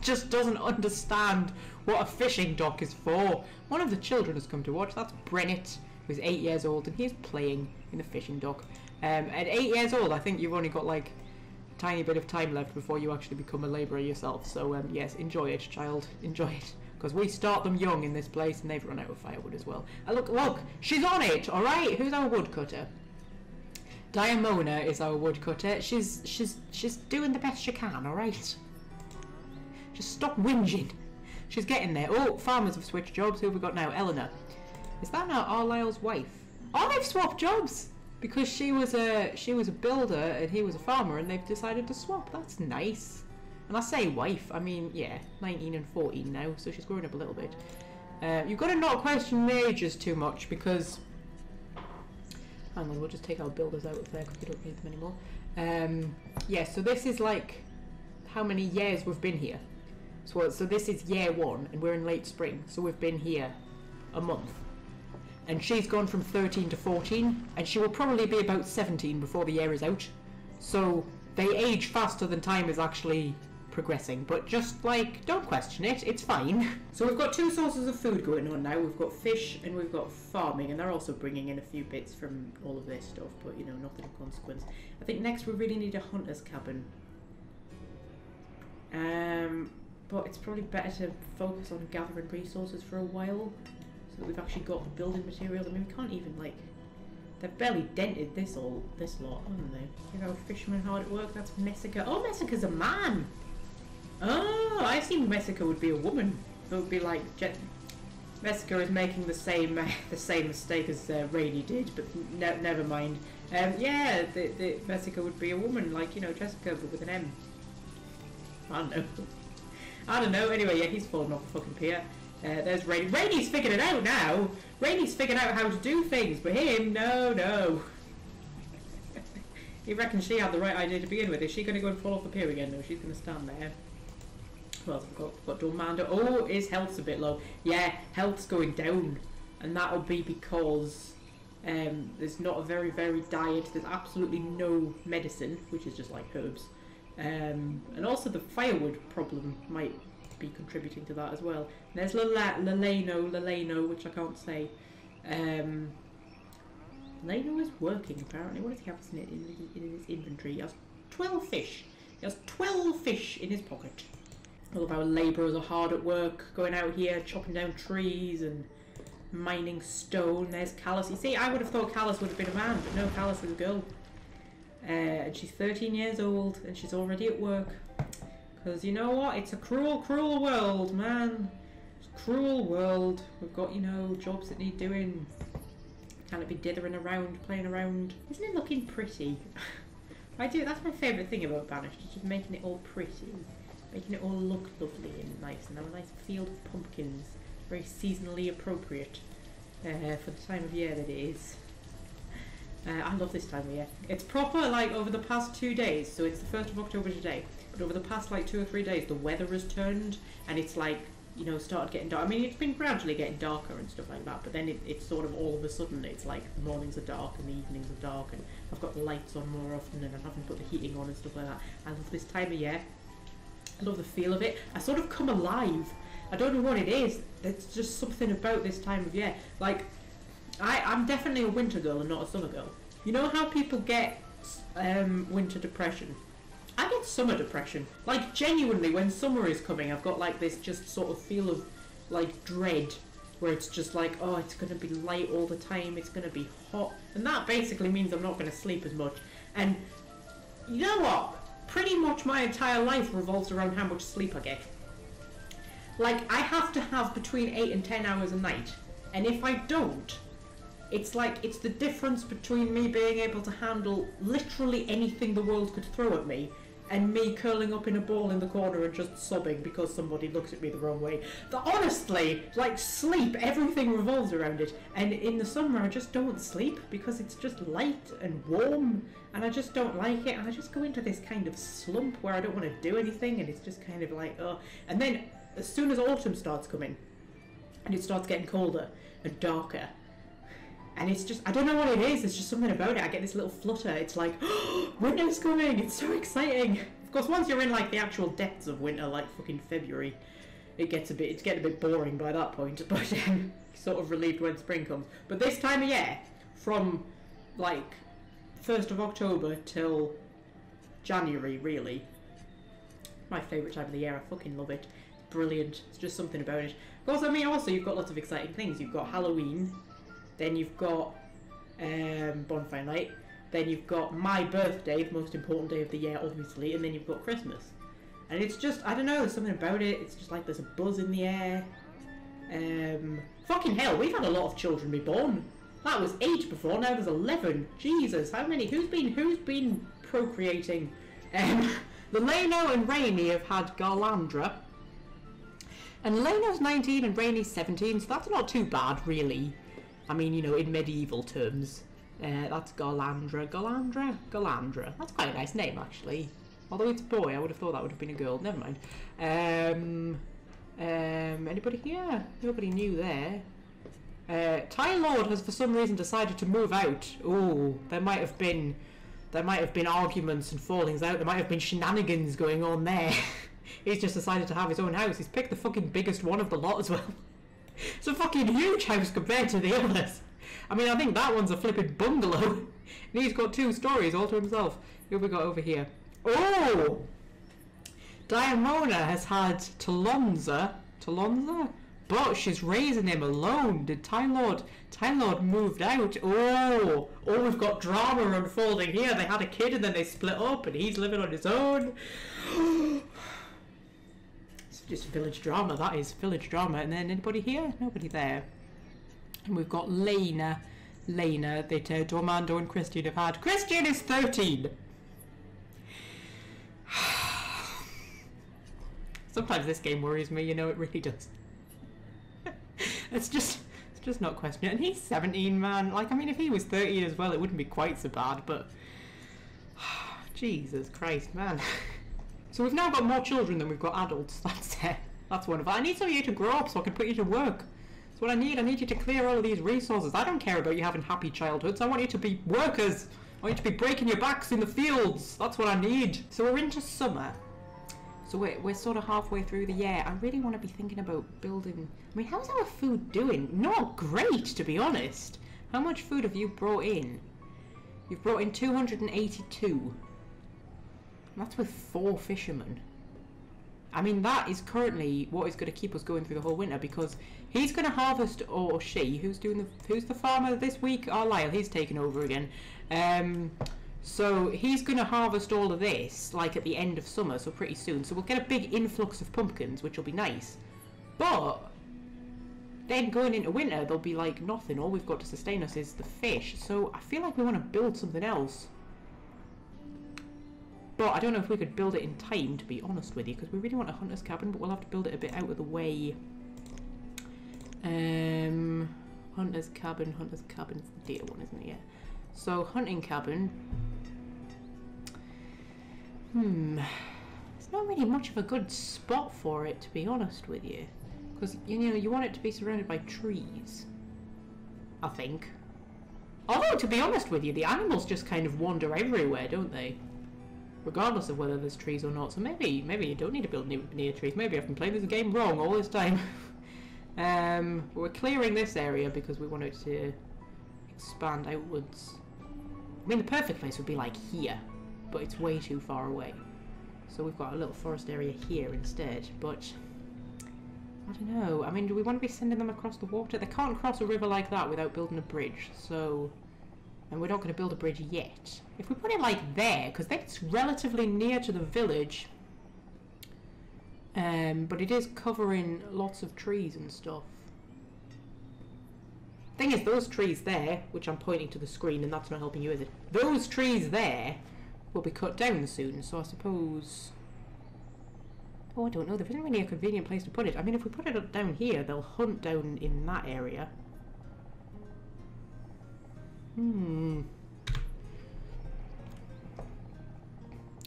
Just doesn't understand what a fishing dock is for. One of the children has come to watch. That's Brennett, who's eight years old, and he's playing in the fishing dock. Um, at eight years old, I think you've only got like a tiny bit of time left before you actually become a labourer yourself. So um, yes, enjoy it, child. Enjoy it. Because we start them young in this place and they've run out of firewood as well. Uh, look, look, she's on it, alright? Who's our woodcutter? Diamona is our woodcutter. She's she's she's doing the best she can, alright? Just stop whinging. She's getting there. Oh, farmers have switched jobs. Who have we got now? Eleanor. Is that now Arlyle's wife? Oh, they've swapped jobs! Because she was a she was a builder and he was a farmer and they've decided to swap. That's nice. And I say wife, I mean yeah, 19 and 14 now, so she's growing up a little bit. Uh, you've got to not question majors too much because. Hang on, we'll just take our builders out of there because we don't need them anymore. Um, yeah, so this is like how many years we've been here. So, so this is year one, and we're in late spring, so we've been here a month and she's gone from 13 to 14, and she will probably be about 17 before the year is out. So they age faster than time is actually progressing, but just like, don't question it, it's fine. So we've got two sources of food going on now. We've got fish and we've got farming, and they're also bringing in a few bits from all of this stuff, but you know, nothing of consequence. I think next we really need a hunter's cabin. Um, but it's probably better to focus on gathering resources for a while that we've actually got the building materials. I mean, we can't even like. They've barely dented this all, this lot, haven't they? You know, fisherman hard at work. That's Messica. Oh, Messica's a man. Oh, I assumed Messica would be a woman. It would be like Messica is making the same the same mistake as uh, did, but ne- never mind. Um, yeah, the, the Messica would be a woman like you know Jessica, but with an M. I don't know. I don't know. Anyway, yeah, he's fallen off the fucking pier. Uh, there's Rainy. Rainy's figured it out now. Rainy's figured out how to do things, but him, no, no. he reckons she had the right idea to begin with. Is she going to go and fall off the pier again? No, she's going to stand there. Well, I've got, got Dormando. Oh, his health's a bit low. Yeah, health's going down. And that'll be because um, there's not a very varied diet. There's absolutely no medicine, which is just like herbs. Um, and also the firewood problem might be contributing to that as well. And there's Laleno, Laleno, which I can't say. Um, Laleno is working apparently. What does he have in, in, in his inventory? He has 12 fish. He has 12 fish in his pocket. All of our labourers are hard at work, going out here, chopping down trees and mining stone. There's Callus. You see, I would have thought Callus would have been a man, but no, Callus is a girl. Uh, and she's 13 years old, and she's already at work. Because you know what? It's a cruel, cruel world, man. It's a cruel world. We've got, you know, jobs that need doing. Can't be dithering around, playing around. Isn't it looking pretty? I do. That's my favourite thing about Banished, is just making it all pretty making it all look lovely and nice and have a nice field of pumpkins very seasonally appropriate uh, for the time of year that it is uh, I love this time of year it's proper like over the past two days so it's the 1st of October today but over the past like two or three days the weather has turned and it's like you know started getting dark I mean it's been gradually getting darker and stuff like that but then it, it's sort of all of a sudden it's like the mornings are dark and the evenings are dark and I've got the lights on more often and I'm having to put the heating on and stuff like that love this time of year I love the feel of it. I sort of come alive. I don't know what it is. There's just something about this time of year. Like, I, I'm definitely a winter girl and not a summer girl. You know how people get um, winter depression? I get summer depression. Like, genuinely, when summer is coming, I've got like this just sort of feel of like dread where it's just like, oh, it's going to be light all the time, it's going to be hot. And that basically means I'm not going to sleep as much. And you know what? pretty much my entire life revolves around how much sleep I get. Like, I have to have between 8 and 10 hours a night. And if I don't, it's like, it's the difference between me being able to handle literally anything the world could throw at me and me curling up in a ball in the corner and just sobbing because somebody looks at me the wrong way. But honestly, like sleep, everything revolves around it. And in the summer, I just don't sleep because it's just light and warm, and I just don't like it. And I just go into this kind of slump where I don't want to do anything, and it's just kind of like, oh. And then as soon as autumn starts coming, and it starts getting colder and darker, and it's just I don't know what it is. It's just something about it. I get this little flutter. It's like oh, winter's coming. It's so exciting. Of course, once you're in like the actual depths of winter, like fucking February, it gets a bit it's getting a bit boring by that point. But um, sort of relieved when spring comes. But this time of year, from like first of October till January, really, my favourite time of the year. I fucking love it. It's brilliant. It's just something about it. Of course, I mean, also you've got lots of exciting things. You've got Halloween, then you've got um, Bonfire Night. Then you've got my birthday, the most important day of the year, obviously. And then you've got Christmas. And it's just, I don't know, there's something about it. It's just like there's a buzz in the air. Um, fucking hell, we've had a lot of children be born. That was eight before, now there's 11. Jesus, how many? Who's been, who's been procreating? Um, Leno and Rainy have had Galandra. And Leno's 19 and Rainy's 17, so that's not too bad, really. I mean, you know, in medieval terms. Uh, that's Galandra. Galandra? Galandra. That's quite a nice name, actually. Although it's a boy, I would have thought that would have been a girl. Never mind. Um, um, anybody here? Nobody knew there. Uh, Tylord has for some reason decided to move out. Oh, there might have been, there might have been arguments and fallings out. There might have been shenanigans going on there. He's just decided to have his own house. He's picked the fucking biggest one of the lot as well. It's a fucking huge house compared to the others. I mean, I think that one's a flipping bungalow. and he's got two stories all to himself. Who have we got over here? Oh! Diamona has had Talonza. Talonza? But she's raising him alone. Did Time Lord, Time Lord moved out? Oh, oh, we've got drama unfolding here. They had a kid and then they split up, and he's living on his own. just village drama, that is village drama. And then anybody here? Nobody there. And we've got Lena. Lena that uh, Dormando and Christian have had. Christian is 13! Sometimes this game worries me, you know, it really does. it's just it's just not questioning. And he's 17, man. Like, I mean, if he was 13 as well, it wouldn't be quite so bad, but... Jesus Christ, man. so we've now got more children than we've got adults. That's it. That's wonderful. I need some of you to grow up so I can put you to work. That's what I need. I need you to clear all of these resources. I don't care about you having happy childhoods. I want you to be workers. I want you to be breaking your backs in the fields. That's what I need. So we're into summer. So we're, we're sort of halfway through the year. I really want to be thinking about building... I mean, how's our food doing? Not great, to be honest. How much food have you brought in? You've brought in 282. That's with four fishermen. I mean, that is currently what is going to keep us going through the whole winter because he's going to harvest, or she, who's doing the, who's the farmer this week? Oh, Lyle, he's taking over again. Um, so he's going to harvest all of this, like at the end of summer, so pretty soon. So we'll get a big influx of pumpkins, which will be nice. But then going into winter, there'll be like nothing. All we've got to sustain us is the fish. So I feel like we want to build something else. But I don't know if we could build it in time, to be honest with you, because we really want a hunter's cabin, but we'll have to build it a bit out of the way. Um, hunter's cabin, hunter's cabin's the deer one, isn't it? Yeah. So hunting cabin, Hmm. There's not really much of a good spot for it, to be honest with you. Because, you know, you want it to be surrounded by trees. I think. Although, to be honest with you, the animals just kind of wander everywhere, don't they? Regardless of whether there's trees or not. So maybe, maybe you don't need to build near, near trees. Maybe I've been playing this game wrong all this time. um, we're clearing this area because we want it to expand outwards. I mean, the perfect place would be like here but it's way too far away. So we've got a little forest area here instead, but I don't know. I mean, do we want to be sending them across the water? They can't cross a river like that without building a bridge, so... And we're not going to build a bridge yet. If we put it like there, because that's relatively near to the village, um, but it is covering lots of trees and stuff. Thing is, those trees there, which I'm pointing to the screen and that's not helping you, is it? Those trees there will be cut down soon, so I suppose... Oh, I don't know. There isn't really a convenient place to put it. I mean, if we put it down here, they'll hunt down in that area. Hmm.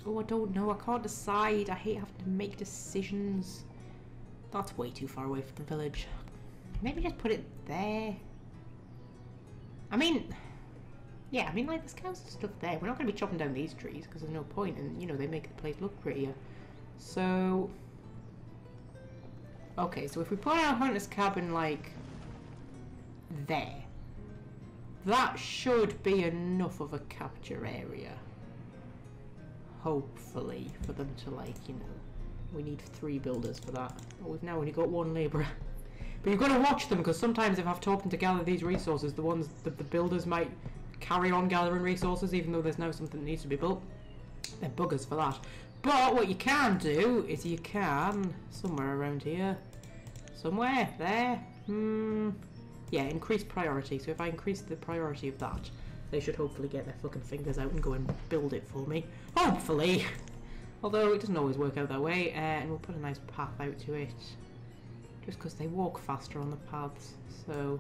Oh, I don't know. I can't decide. I hate having to make decisions. That's way too far away from the village. Maybe just put it there. I mean, yeah, I mean, like, there's cows and stuff there. We're not going to be chopping down these trees because there's no point, and, you know, they make the place look prettier. So... Okay, so if we put our hunter's cabin, like, there, that should be enough of a capture area. Hopefully, for them to, like, you know, we need three builders for that. Oh, we've now only got one labourer. But you've got to watch them, because sometimes if I've taught them to gather these resources, the ones that the builders might carry on gathering resources even though there's now something that needs to be built. They're buggers for that. But what you can do is you can, somewhere around here, somewhere, there, hmm, yeah, increase priority. So if I increase the priority of that, they should hopefully get their fucking fingers out and go and build it for me. Hopefully! Although it doesn't always work out that way, uh, and we'll put a nice path out to it. Just because they walk faster on the paths, so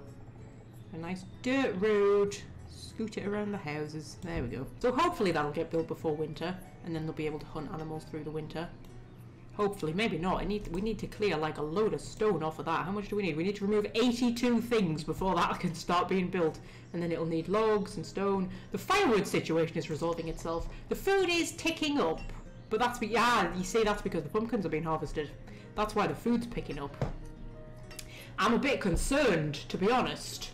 a nice dirt road scoot it around the houses. There we go. So hopefully that'll get built before winter, and then they'll be able to hunt animals through the winter. Hopefully, maybe not. I need we need to clear like a load of stone off of that. How much do we need? We need to remove 82 things before that can start being built. And then it'll need logs and stone. The firewood situation is resolving itself. The food is ticking up. But that's, yeah, you see that's because the pumpkins are being harvested. That's why the food's picking up. I'm a bit concerned, to be honest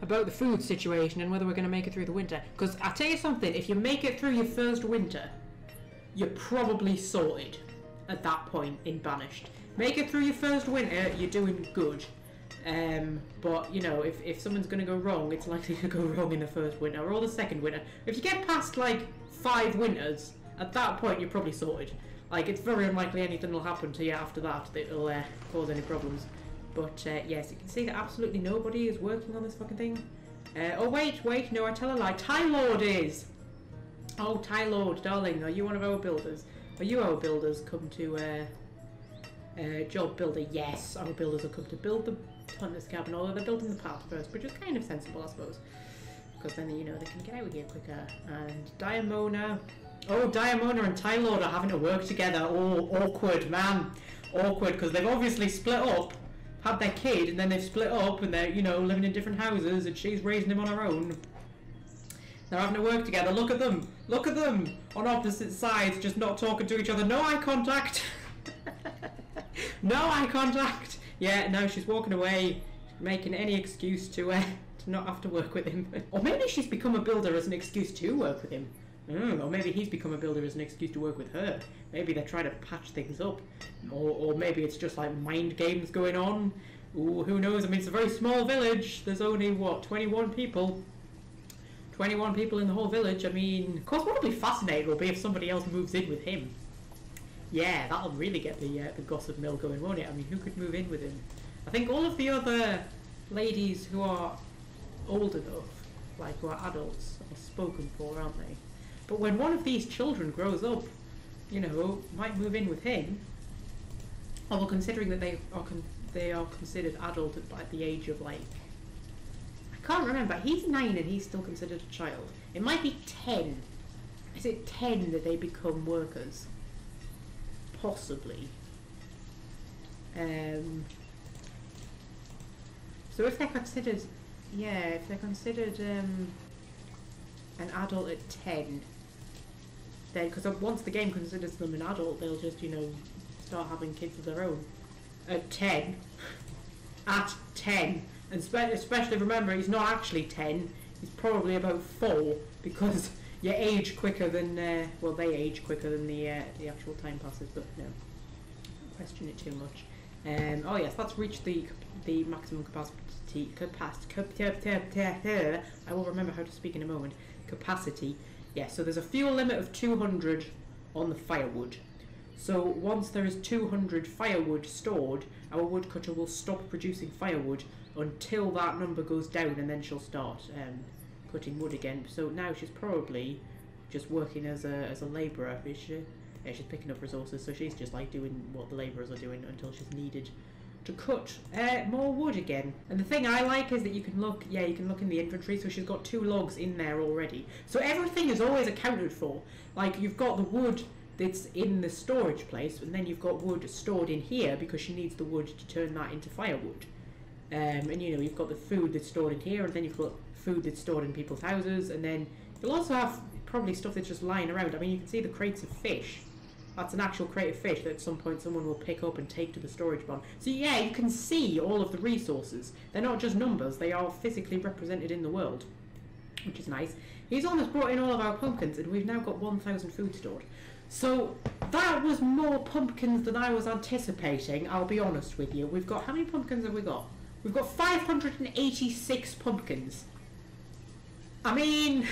about the food situation and whether we're going to make it through the winter. Because I tell you something, if you make it through your first winter, you're probably sorted at that point in Banished. Make it through your first winter, you're doing good. Um, but, you know, if, if something's going to go wrong, it's likely to go wrong in the first winter or the second winter. If you get past, like, five winters, at that point you're probably sorted. Like, it's very unlikely anything will happen to you after that that will uh, cause any problems. But uh, yes, you can see that absolutely nobody is working on this fucking thing. Uh, oh wait, wait, no, I tell a lie. Tylord is. Oh, Tylord, darling, are you one of our builders? Are you our builders come to uh, uh, job builder? Yes, our builders have come to build the hunter's cabin, although they're building the path first, which is kind of sensible, I suppose. Because then, you know, they can get out of here quicker. And Diamona. Oh, Diamona and Tylord are having to work together. Oh, awkward, man. Awkward, because they've obviously split up had their kid and then they've split up and they're, you know, living in different houses and she's raising him on her own. They're having to work together. Look at them. Look at them. On opposite sides, just not talking to each other. No eye contact. no eye contact. Yeah, no, she's walking away, making any excuse to, uh, to not have to work with him. or maybe she's become a builder as an excuse to work with him. Mm, or maybe he's become a builder as an excuse to work with her. Maybe they're trying to patch things up. Or, or maybe it's just like mind games going on. Ooh, who knows? I mean, it's a very small village. There's only, what, 21 people? 21 people in the whole village. I mean, of course, what will be fascinating will be if somebody else moves in with him. Yeah, that'll really get the uh, the gossip mill going, won't it? I mean, who could move in with him? I think all of the other ladies who are old enough, like who are adults, are spoken for, aren't they? But when one of these children grows up, you know, might move in with him, although considering that they are they are considered adult at, the age of like can't remember. He's nine and he's still considered a child. It might be ten. Is it ten that they become workers? Possibly. Um, so if they're considered, yeah, if they're considered um, an adult at ten, then because once the game considers them an adult, they'll just you know start having kids of their own. At ten, at ten, and spe- especially remember he's not actually ten. He's probably about four because you age quicker than uh, well they age quicker than the uh, the actual time passes. But no, question it too much. Um, oh yes, that's reached the the maximum capacity. Capacity. I will remember how to speak in a moment. Capacity yeah, so there's a fuel limit of 200 on the firewood. So once there is 200 firewood stored, our woodcutter will stop producing firewood until that number goes down and then she'll start um, cutting wood again. So now she's probably just working as a, as a labourer. She, yeah, she's picking up resources, so she's just like doing what the labourers are doing until she's needed to cut uh, more wood again. And the thing I like is that you can look, yeah, you can look in the inventory, so she's got two logs in there already. So everything is always accounted for. Like, you've got the wood that's in the storage place, and then you've got wood stored in here because she needs the wood to turn that into firewood. Um, and you know, you've got the food that's stored in here, and then you've got food that's stored in people's houses, and then you'll also have probably stuff that's just lying around. I mean, you can see the crates of fish that's an actual creative fish that at some point someone will pick up and take to the storage barn. So yeah, you can see all of the resources. They're not just numbers, they are physically represented in the world, which is nice. He's almost brought in all of our pumpkins and we've now got 1,000 food stored. So that was more pumpkins than I was anticipating, I'll be honest with you. We've got, how many pumpkins have we got? We've got 586 pumpkins. I mean...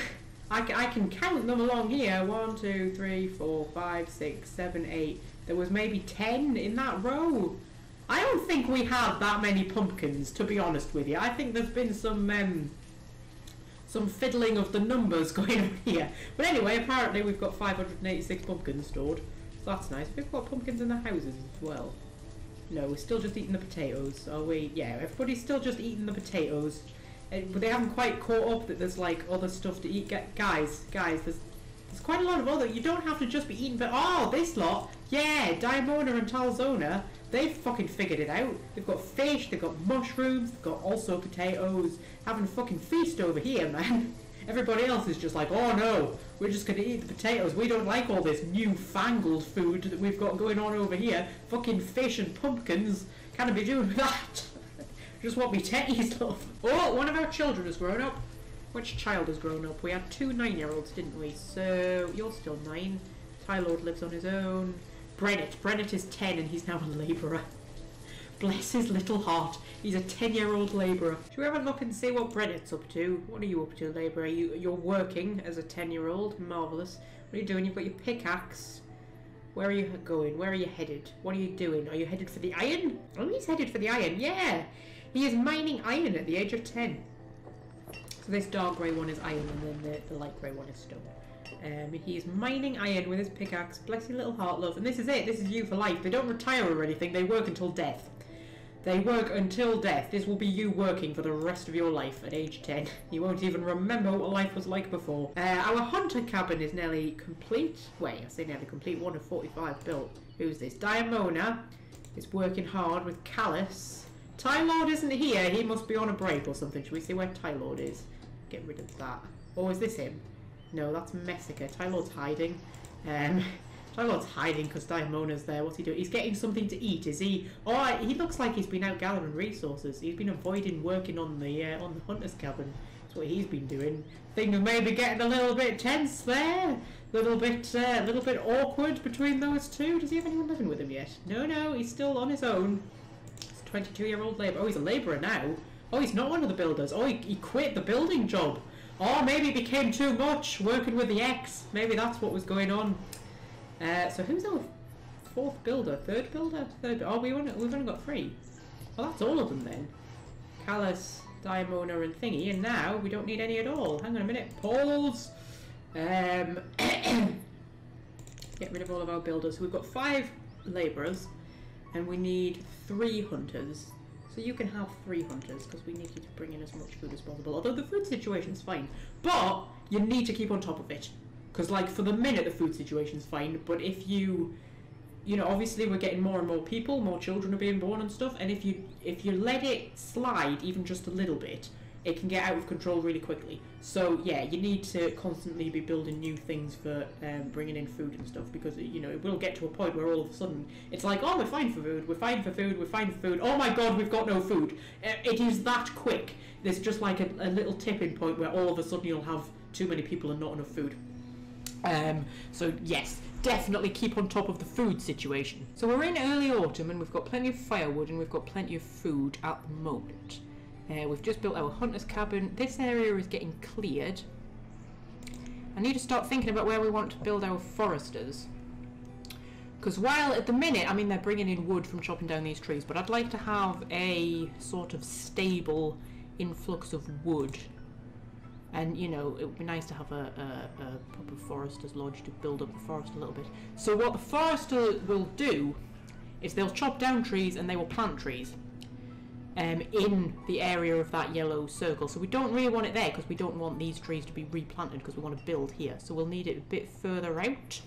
I, I can count them along here. One, two, three, four, five, six, seven, eight. There was maybe ten in that row. I don't think we have that many pumpkins, to be honest with you. I think there's been some um, some fiddling of the numbers going on here. But anyway, apparently we've got 586 pumpkins stored. So that's nice. We've got pumpkins in the houses as well. No, we're still just eating the potatoes, are we? Yeah, everybody's still just eating the potatoes. Uh, but they haven't quite caught up that there's like other stuff to eat. Guys, guys, there's there's quite a lot of other. You don't have to just be eating. But oh, this lot, yeah, Diamona and Talzona, they've fucking figured it out. They've got fish, they've got mushrooms, they've got also potatoes. Having a fucking feast over here, man. Everybody else is just like, oh no, we're just gonna eat the potatoes. We don't like all this newfangled food that we've got going on over here. Fucking fish and pumpkins. Can't be doing that. Just want me teddy stuff. Oh, one of our children has grown up. Which child has grown up? We had two nine-year-olds, didn't we? So, you're still nine. Tylord lives on his own. Brennett. Brennett is ten and he's now a labourer. Bless his little heart. He's a 10-year-old labourer. Should we have a look and see what Brennett's up to? What are you up to, labourer? You, you're working as a 10-year-old. Marvellous. What are you doing? You've got your pickaxe. Where are you going? Where are you headed? What are you doing? Are you headed for the iron? Oh, he's headed for the iron. Yeah, he is mining iron at the age of ten. So this dark grey one is iron, and then the, the light grey one is stone. Um, he is mining iron with his pickaxe. Bless your little heart, love. And this is it. This is you for life. They don't retire or anything. They work until death. They work until death. This will be you working for the rest of your life at age 10. You won't even remember what life was like before. Uh, our hunter cabin is nearly complete. Wait, I say nearly complete. One of 45 built. Who's this? Diamona is working hard with Callus. Tylord isn't here. He must be on a break or something. Should we see where Tylord is? Get rid of that. Or is this him? No, that's Messica. Tylord's hiding. Um, Tylord's hiding because Diamona's there. What's he doing? He's getting something to eat, is he? Oh, he looks like he's been out gathering resources. He's been avoiding working on the uh, on the hunter's cabin. That's what he's been doing. Things maybe getting a little bit tense there. Little bit, a uh, little bit awkward between those two. Does he have anyone living with him yet? No, no, he's still on his own. He's a 22-year-old labourer. Oh, he's a labourer now. Oh, he's not one of the builders. Oh, he, he quit the building job. Oh, maybe it became too much working with the X. Maybe that's what was going on. Uh, so who's our fourth builder? Third builder? Third. Oh, we only, we've only got three. Well, that's all of them then. Callus, Diamona, and Thingy. And now we don't need any at all. Hang on a minute. Poles. Um, get rid of all of our builders. We've got five labourers, and we need three hunters. So you can have three hunters because we need you to bring in as much food as possible. Although the food situation's fine, but you need to keep on top of it. Because, like, for the minute, the food situation's fine, but if you, you know, obviously we're getting more and more people, more children are being born and stuff, and if you if you let it slide even just a little bit, it can get out of control really quickly. So yeah, you need to constantly be building new things for um, bringing in food and stuff because you know it will get to a point where all of a sudden it's like, oh, we're fine for food, we're fine for food, we're fine for food. Oh my god, we've got no food. Uh, it is that quick. There's just like a, a little tipping point where all of a sudden you'll have too many people and not enough food. Um, so yes, definitely keep on top of the food situation. So we're in early autumn and we've got plenty of firewood and we've got plenty of food at the moment. Uh, we've just built our hunter's cabin. This area is getting cleared. I need to start thinking about where we want to build our foresters. Because while at the minute, I mean, they're bringing in wood from chopping down these trees, but I'd like to have a sort of stable influx of wood and you know it would be nice to have a, a, a proper forester's lodge to build up the forest a little bit. So what the forester will do is they'll chop down trees and they will plant trees um, in the area of that yellow circle. So we don't really want it there because we don't want these trees to be replanted because we want to build here. So we'll need it a bit further out,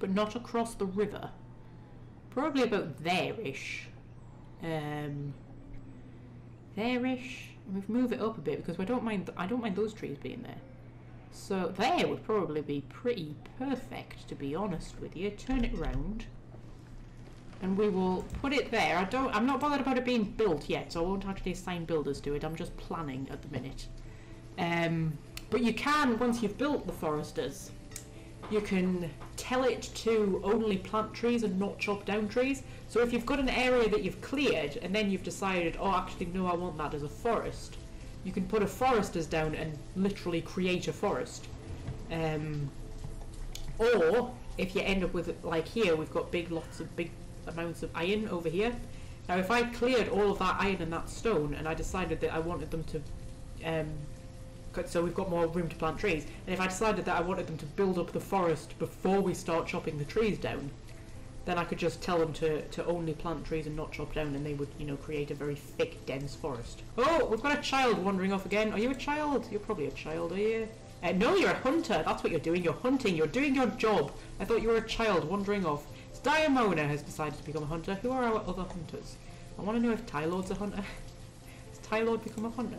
but not across the river. Probably about there-ish. Um, there-ish We've moved it up a bit because I don't mind. I don't mind those trees being there. So there would probably be pretty perfect, to be honest with you. Turn it round, and we will put it there. I don't. I'm not bothered about it being built yet, so I won't actually assign builders to it. I'm just planning at the minute. Um, but you can once you've built the foresters you can tell it to only plant trees and not chop down trees. So if you've got an area that you've cleared and then you've decided, oh, actually, no, I want that as a forest, you can put a foresters down and literally create a forest. Um, or if you end up with, like here, we've got big lots of big amounts of iron over here. Now, if I cleared all of that iron and that stone and I decided that I wanted them to um, so we've got more room to plant trees. And if I decided that I wanted them to build up the forest before we start chopping the trees down, then I could just tell them to, to only plant trees and not chop down and they would, you know, create a very thick, dense forest. Oh, we've got a child wandering off again. Are you a child? You're probably a child, are you? Uh, no, you're a hunter. That's what you're doing. You're hunting. You're doing your job. I thought you were a child wandering off. Diamona has decided to become a hunter. Who are our other hunters? I want to know if Tylord's a hunter. Has Tylord become a hunter?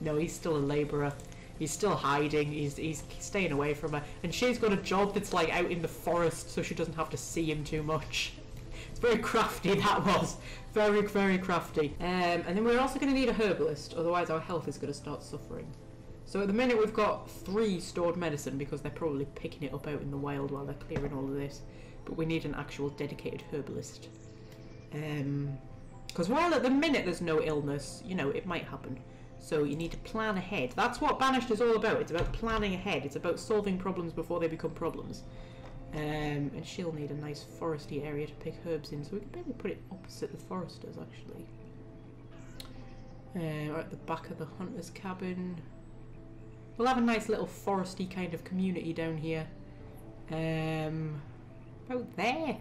No, he's still a labourer. He's still hiding. He's, he's staying away from her. And she's got a job that's like out in the forest so she doesn't have to see him too much. It's very crafty, that was. Very, very crafty. Um, and then we're also going to need a herbalist, otherwise our health is going to start suffering. So at the minute we've got three stored medicine because they're probably picking it up out in the wild while they're clearing all of this. But we need an actual dedicated herbalist. Because um, while at the minute there's no illness, you know, it might happen. So you need to plan ahead. That's what Banished is all about. It's about planning ahead. It's about solving problems before they become problems. Um, and she'll need a nice foresty area to pick herbs in, so we can maybe put it opposite the foresters actually. Uh, or at the back of the hunter's cabin. We'll have a nice little foresty kind of community down here. Um, about there.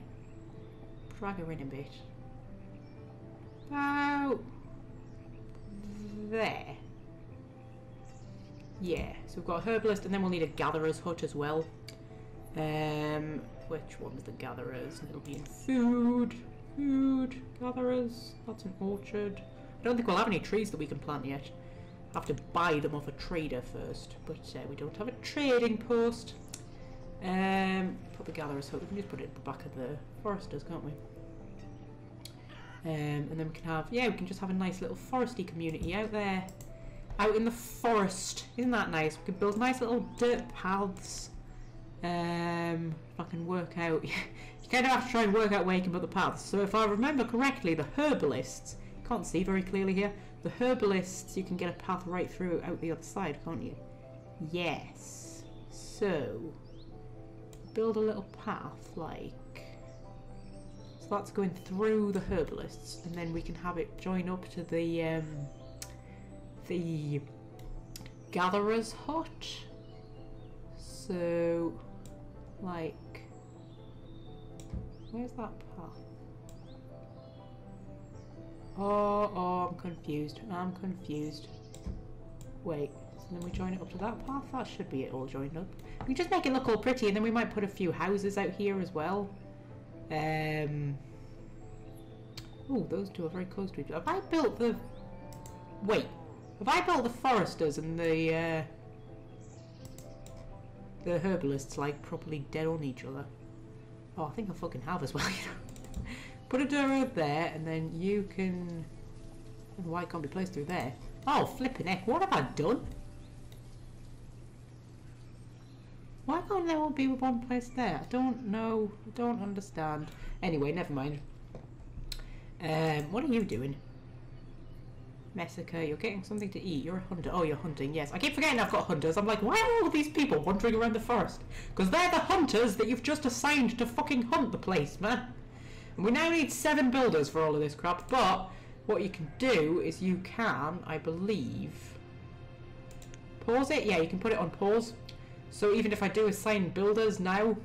Drag her in a bit. About there. Yeah, so we've got a herbalist and then we'll need a gatherer's hut as well. Um, which one's the gatherers? It'll be in food. Food. Gatherers. That's an orchard. I don't think we'll have any trees that we can plant yet. have to buy them off a trader first. But uh, we don't have a trading post. Um, put the gatherers hut. We can just put it at the back of the foresters, can't we? Um, and then we can have, yeah, we can just have a nice little foresty community out there. Out in the forest. Isn't that nice? We could build nice little dirt paths um, if I can work out, you kind of have to try and work out where you can put the paths. So if I remember correctly, the herbalists, can't see very clearly here, the herbalists, you can get a path right through out the other side, can't you? Yes. So, build a little path like, so that's going through the herbalists, and then we can have it join up to the, um, the gatherer's hut. So, like, where's that path? Oh, oh, I'm confused. I'm confused. Wait, so then we join it up to that path? That should be it all joined up. We just make it look all pretty and then we might put a few houses out here as well. Um. Oh, those two are very close to each other. Have I built the... Wait. Have I built the foresters and the, uh, the herbalists like properly dead on each other. Oh, I think I fucking have as well, you know. Put a door over there, and then you can... Why it can't be placed through there? Oh, flipping heck, what have I done? Why can't there all be one place there? I don't know. I don't understand. Anyway, never mind. Um, what are you doing? Messica, you're getting something to eat. You're a hunter. Oh, you're hunting. Yes. I keep forgetting I've got hunters. I'm like, why are all these people wandering around the forest? Because they're the hunters that you've just assigned to fucking hunt the place, man. And we now need seven builders for all of this crap. But what you can do is you can, I believe, pause it. Yeah, you can put it on pause. So even if I do assign builders now,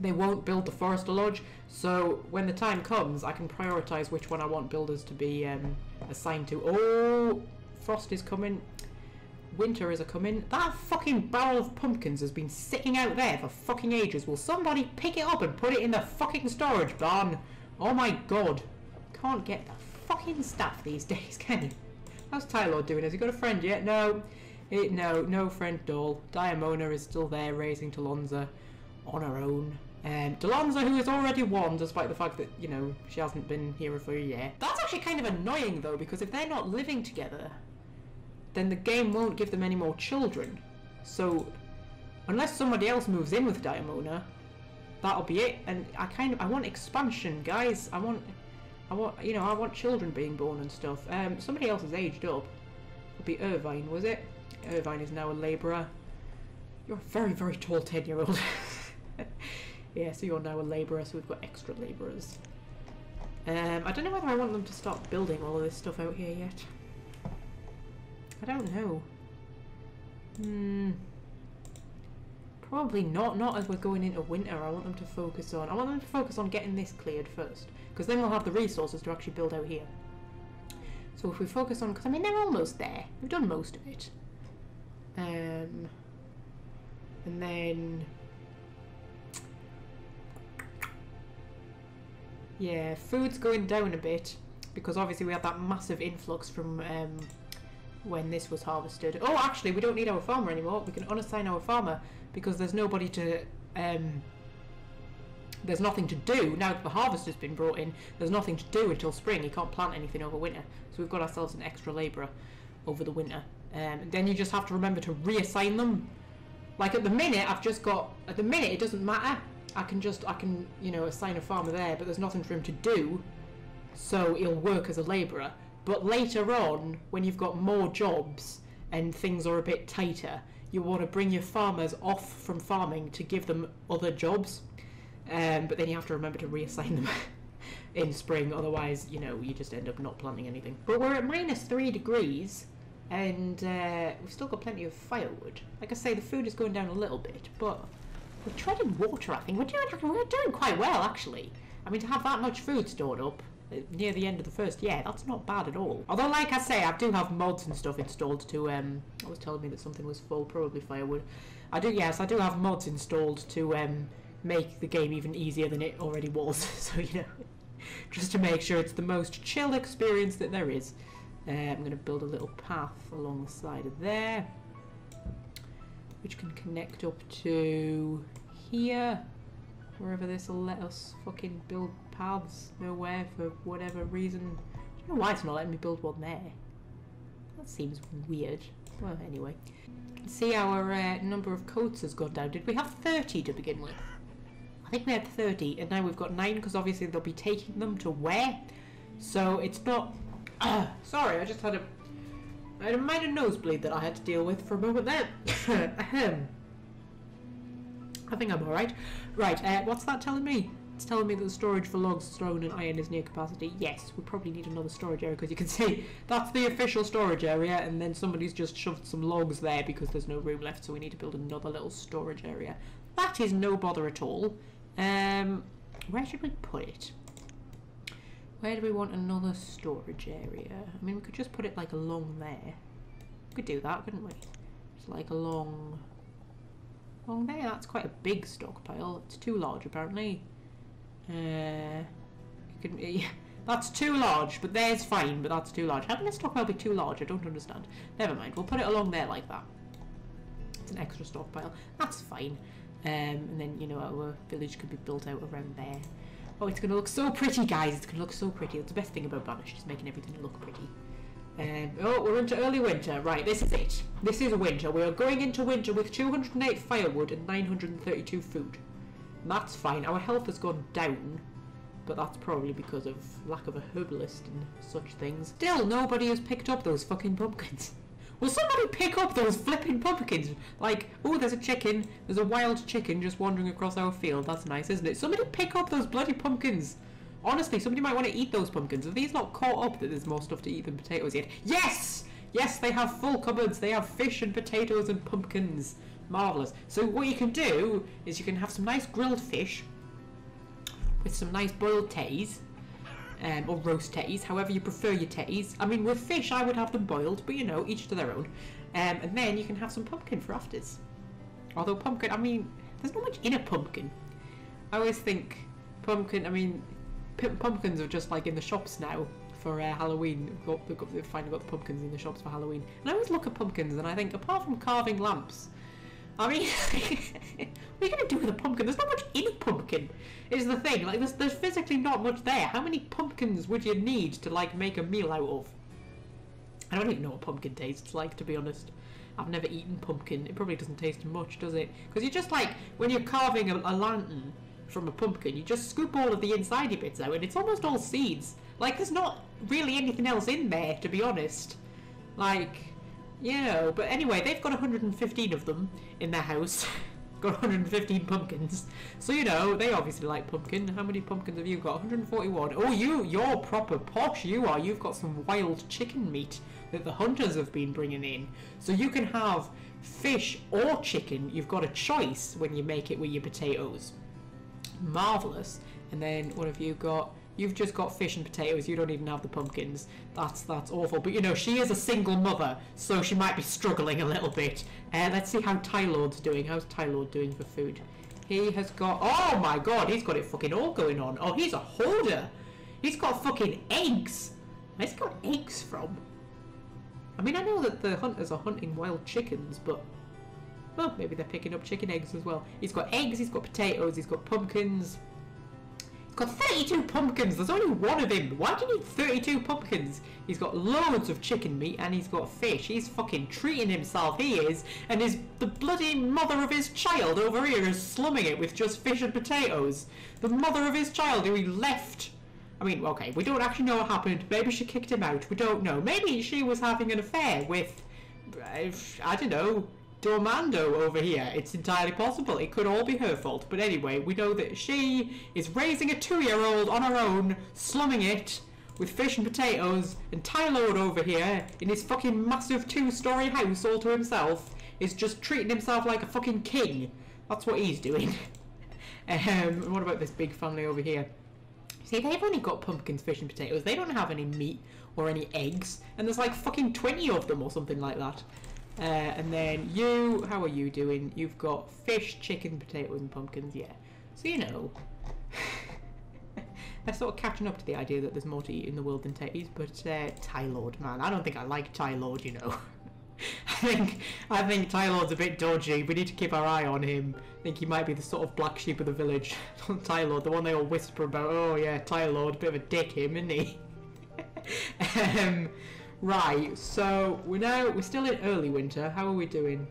they won't build the forester lodge. So when the time comes, I can prioritize which one I want builders to be um, assigned to. Oh, frost is coming. Winter is a coming. That fucking barrel of pumpkins has been sitting out there for fucking ages. Will somebody pick it up and put it in the fucking storage barn? Oh my god. Can't get the fucking stuff these days, can you? How's Tylord doing? Has he got a friend yet? No. It, no, no friend all. Diamona is still there raising Talonza on her own. Um, Delonza, who has already won, despite the fact that, you know, she hasn't been here for a year. That's actually kind of annoying, though, because if they're not living together, then the game won't give them any more children. So, unless somebody else moves in with Diamona, that'll be it. And I kind of, I want expansion, guys. I want, I want, you know, I want children being born and stuff. Um, somebody else has aged up. It'll be Irvine, was it? Irvine is now a labourer. You're a very, very tall 10-year-old. Yeah, so you're now a labourer, so we've got extra labourers. Um, I don't know whether I want them to start building all of this stuff out here yet. I don't know. Hmm. Probably not, not as we're going into winter. I want them to focus on, I want them to focus on getting this cleared first. Because then we'll have the resources to actually build out here. So if we focus on, because I mean they're almost there. We've done most of it. Um, and then Yeah, food's going down a bit because obviously we had that massive influx from um, when this was harvested. Oh, actually, we don't need our farmer anymore. We can unassign our farmer because there's nobody to. Um, there's nothing to do now that the harvest has been brought in. There's nothing to do until spring. You can't plant anything over winter, so we've got ourselves an extra labourer over the winter. Um, then you just have to remember to reassign them. Like at the minute, I've just got. At the minute, it doesn't matter I can just, I can, you know, assign a farmer there, but there's nothing for him to do, so he'll work as a labourer. But later on, when you've got more jobs and things are a bit tighter, you want to bring your farmers off from farming to give them other jobs. Um, but then you have to remember to reassign them in spring, otherwise, you know, you just end up not planting anything. But we're at minus three degrees, and uh, we've still got plenty of firewood. Like I say, the food is going down a little bit, but we're treading water. I think we're doing we're doing quite well, actually. I mean, to have that much food stored up uh, near the end of the first year, that's not bad at all. Although, like I say, I do have mods and stuff installed to. Um, I was telling me that something was full, probably firewood. I do, yes, I do have mods installed to um, make the game even easier than it already was. so you know, just to make sure it's the most chill experience that there is. Uh, I'm going to build a little path along the side of there, which can connect up to here, wherever this will let us fucking build paths nowhere for whatever reason. I don't know why it's not letting me build one there. That seems weird. Well, anyway. See our uh, number of coats has gone down. Did we have 30 to begin with? I think we had 30, and now we've got 9 because obviously they'll be taking them to wear. So it's not uh, sorry, I just had a I had a minor nosebleed that I had to deal with for a moment there. Ahem. I think I'm alright. Right, uh, what's that telling me? It's telling me that the storage for logs, stone and iron is near capacity. Yes, we probably need another storage area because you can see that's the official storage area and then somebody's just shoved some logs there because there's no room left so we need to build another little storage area. That is no bother at all. Um, where should we put it? Where do we want another storage area? I mean, we could just put it like along there. We could do that, couldn't we? Just like along... Along there, that's quite a big stockpile. It's too large, apparently. Uh, can, yeah, that's too large, but there's fine, but that's too large. How can a stockpile be too large? I don't understand. Never mind, we'll put it along there like that. It's an extra stockpile. That's fine. Um, and then, you know, our village could be built out around there. Oh, it's going to look so pretty, guys. It's going to look so pretty. That's the best thing about Banished, is making everything look pretty. Um, oh, we're into early winter. Right, this is it. This is winter. We are going into winter with 208 firewood and 932 food. That's fine. Our health has gone down, but that's probably because of lack of a herbalist and such things. Still, nobody has picked up those fucking pumpkins. Will somebody pick up those flipping pumpkins? Like, oh, there's a chicken. There's a wild chicken just wandering across our field. That's nice, isn't it? Somebody pick up those bloody pumpkins. Honestly, somebody might want to eat those pumpkins. Are these not caught up that there's more stuff to eat than potatoes yet? Yes! Yes, they have full cupboards. They have fish and potatoes and pumpkins. Marvellous. So what you can do is you can have some nice grilled fish with some nice boiled tays um, or roast tetties, however you prefer your tetties. I mean, with fish, I would have them boiled, but you know, each to their own. Um, and then you can have some pumpkin for afters. Although pumpkin, I mean, there's not much in a pumpkin. I always think pumpkin, I mean, pumpkins are just like in the shops now for uh, Halloween. They've, got, they've finally got the pumpkins in the shops for Halloween. And I always look at pumpkins and I think, apart from carving lamps, I mean, what are you going to do with a pumpkin? There's not much in a pumpkin, is the thing. Like, there's, there's physically not much there. How many pumpkins would you need to, like, make a meal out of? I don't even know what pumpkin tastes like, to be honest. I've never eaten pumpkin. It probably doesn't taste much, does it? Because you're just, like, when you're carving a, a lantern from a pumpkin, you just scoop all of the insidey bits out, and it's almost all seeds. Like, there's not really anything else in there, to be honest. Like, yeah, but anyway, they've got 115 of them in their house. got 115 pumpkins. So, you know, they obviously like pumpkin. How many pumpkins have you got? 141. Oh, you, you're proper posh, you are. You've got some wild chicken meat that the hunters have been bringing in. So you can have fish or chicken. You've got a choice when you make it with your potatoes. Marvellous. And then what have you got? You've just got fish and potatoes. You don't even have the pumpkins. That's that's awful. But you know, she is a single mother, so she might be struggling a little bit. Uh, let's see how Tylord's doing. How's Tylord doing for food? He has got. Oh my god, he's got it fucking all going on. Oh, he's a hoarder. He's got fucking eggs. Where's he got eggs from? I mean, I know that the hunters are hunting wild chickens, but well, maybe they're picking up chicken eggs as well. He's got eggs. He's got potatoes. He's got pumpkins. Got 32 pumpkins. There's only one of him. Why do you need 32 pumpkins? He's got loads of chicken meat and he's got fish. He's fucking treating himself. He is. And his the bloody mother of his child over here is slumming it with just fish and potatoes. The mother of his child who he left. I mean, okay, we don't actually know what happened. Maybe she kicked him out. We don't know. Maybe she was having an affair with, I don't know, Dormando over here. It's entirely possible. It could all be her fault. But anyway, we know that she is raising a two-year-old on her own, slumming it with fish and potatoes, and Tylord over here, in his fucking massive two-story house all to himself, is just treating himself like a fucking king. That's what he's doing. um, what about this big family over here? See, they've only got pumpkins, fish, and potatoes. They don't have any meat or any eggs, and there's like fucking 20 of them or something like that. Uh, and then you, how are you doing? You've got fish, chicken, potatoes, and pumpkins, yeah. So, you know, they're sort of catching up to the idea that there's more to eat in the world than titties, but uh, Tylord, man, I don't think I like Tylord. you know. I think I think Tylord's a bit dodgy. We need to keep our eye on him. I think he might be the sort of black sheep of the village. Tylord, the one they all whisper about. Oh yeah, Tylord, bit of a dick him, isn't he? um, right, so we're now we're still in early winter. How are we doing?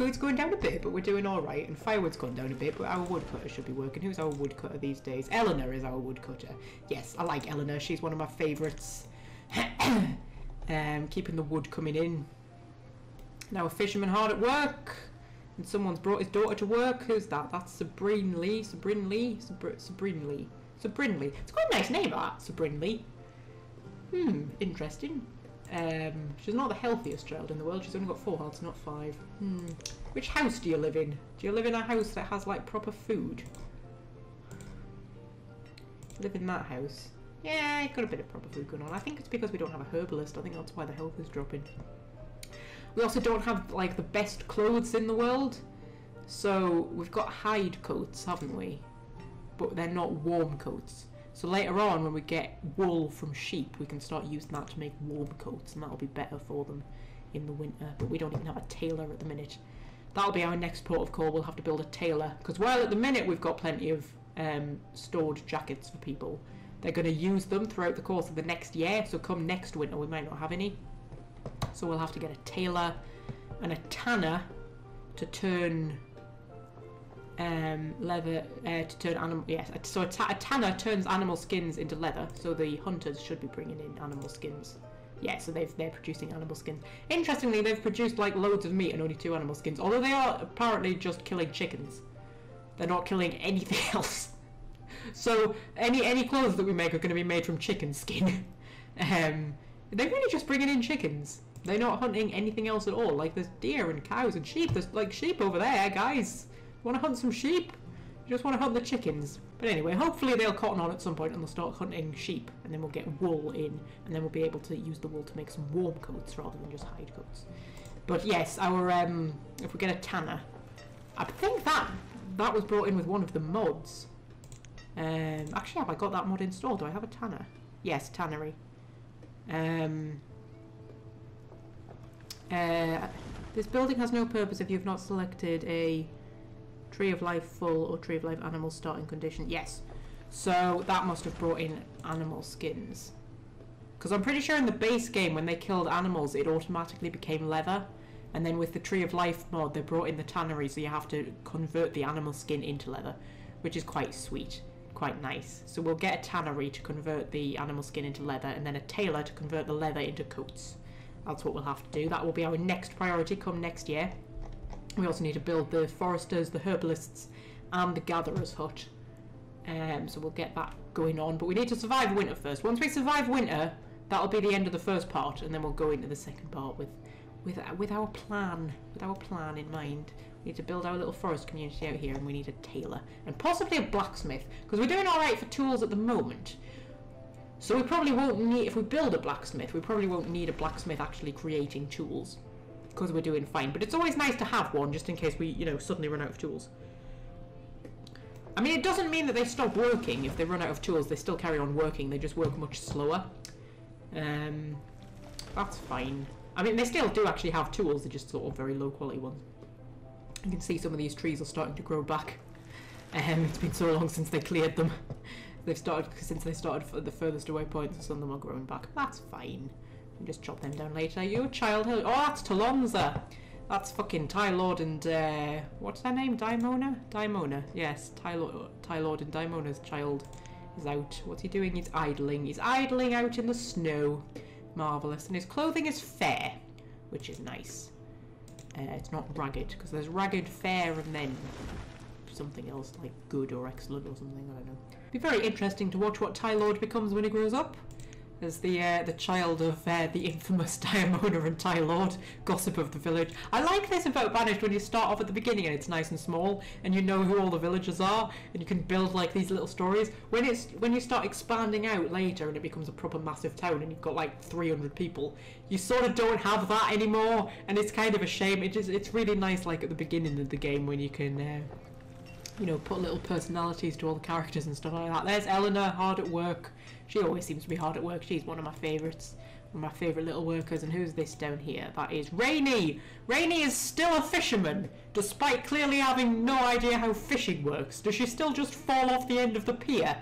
Food's going down a bit, but we're doing all right. And firewood's gone down a bit, but our woodcutter should be working. Who's our woodcutter these days? Eleanor is our woodcutter. Yes, I like Eleanor. She's one of my favourites. um, keeping the wood coming in. Now a fisherman hard at work. And someone's brought his daughter to work. Who's that? That's Sabrine Lee. Sabrine Lee? Sabr Sabrine Lee. Sabrine Lee. It's quite a nice name, that. Sabrine Lee. Hmm, interesting. Um, she's not the healthiest child in the world. She's only got four hearts, not five. Hmm. Which house do you live in? Do you live in a house that has, like, proper food? Live in that house. Yeah, got a bit of proper food going on. I think it's because we don't have a herbalist. I think that's why the health is dropping. We also don't have like the best clothes in the world. So we've got hide coats, haven't we? But they're not warm coats. So later on when we get wool from sheep, we can start using that to make warm coats and that'll be better for them in the winter. But we don't even have a tailor at the minute. That'll be our next port of call. We'll have to build a tailor. Because while at the minute we've got plenty of um, stored jackets for people, they're going to use them throughout the course of the next year. So come next winter we might not have any. So we'll have to get a tailor and a tanner to turn um, leather uh, to turn animal. Yes, so a, ta a tanner turns animal skins into leather. So the hunters should be bringing in animal skins. Yeah, so they've, they're producing animal skins. Interestingly, they've produced like loads of meat and only two animal skins. Although they are apparently just killing chickens. They're not killing anything else. So any any clothes that we make are going to be made from chicken skin. um, they're really just bringing in chickens. They're not hunting anything else at all. Like there's deer and cows and sheep. There's like sheep over there, guys. Want to hunt some sheep? You just want to hunt the chickens. But anyway, hopefully they'll cotton on at some point and they'll start hunting sheep, and then we'll get wool in, and then we'll be able to use the wool to make some warm coats rather than just hide coats. But yes, our um, if we get a tanner, I think that that was brought in with one of the mods. Um, actually, have I got that mod installed? Do I have a tanner? Yes, tannery. Um, uh, this building has no purpose if you've not selected a Tree of Life full or Tree of Life animal starting condition. Yes. So that must have brought in animal skins. Because I'm pretty sure in the base game when they killed animals it automatically became leather. And then with the Tree of Life mod they brought in the tannery so you have to convert the animal skin into leather. Which is quite sweet. Quite nice. So we'll get a tannery to convert the animal skin into leather and then a tailor to convert the leather into coats. That's what we'll have to do. That will be our next priority come next year. We also need to build the foresters, the herbalists, and the gatherer's hut. Um, so we'll get that going on. But we need to survive winter first. Once we survive winter, that'll be the end of the first part, and then we'll go into the second part with, with, with our plan, with our plan in mind. We need to build our little forest community out here, and we need a tailor and possibly a blacksmith because we're doing all right for tools at the moment. So we probably won't need, if we build a blacksmith, we probably won't need a blacksmith actually creating tools. Because we're doing fine. But it's always nice to have one, just in case we, you know, suddenly run out of tools. I mean, it doesn't mean that they stop working. If they run out of tools, they still carry on working. They just work much slower. Um, that's fine. I mean, they still do actually have tools. They're just sort of very low quality ones. You can see some of these trees are starting to grow back. Um, it's been so long since they cleared them. They've started since they started the furthest away points. Some of them are growing back. That's fine. Just chop them down later. You child. Oh, that's Talonza. That's fucking Tylord and uh, what's their name? Daimona. Daimona. Yes, Tylord. Tylord and Daimona's child is out. What's he doing? He's idling. He's idling out in the snow. Marvelous. And his clothing is fair, which is nice. Uh, it's not ragged, because there's ragged, fair, and then something else like good or excellent or something, I don't know. It'd be very interesting to watch what Tylord becomes when he grows up. As the uh, the child of uh, the infamous Diamona and Tylord, gossip of the village. I like this about Banished when you start off at the beginning and it's nice and small and you know who all the villagers are and you can build like these little stories. When it's when you start expanding out later and it becomes a proper massive town and you've got like 300 people, you sort of don't have that anymore and it's kind of a shame. It is it's really nice like at the beginning of the game when you can. Uh, you know, put little personalities to all the characters and stuff like that. There's Eleanor, hard at work. She always seems to be hard at work. She's one of my favourites. One of my favourite little workers. And who's this down here? That is Rainy! Rainy is still a fisherman, despite clearly having no idea how fishing works. Does she still just fall off the end of the pier?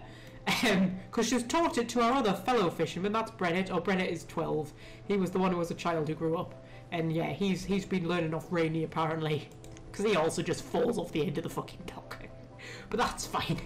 Because um, she's taught it to our other fellow fisherman, that's Brennett. Oh, Brennett is 12. He was the one who was a child who grew up. And yeah, he's he's been learning off Rainy apparently. Because he also just falls off the end of the fucking dock but that's fine.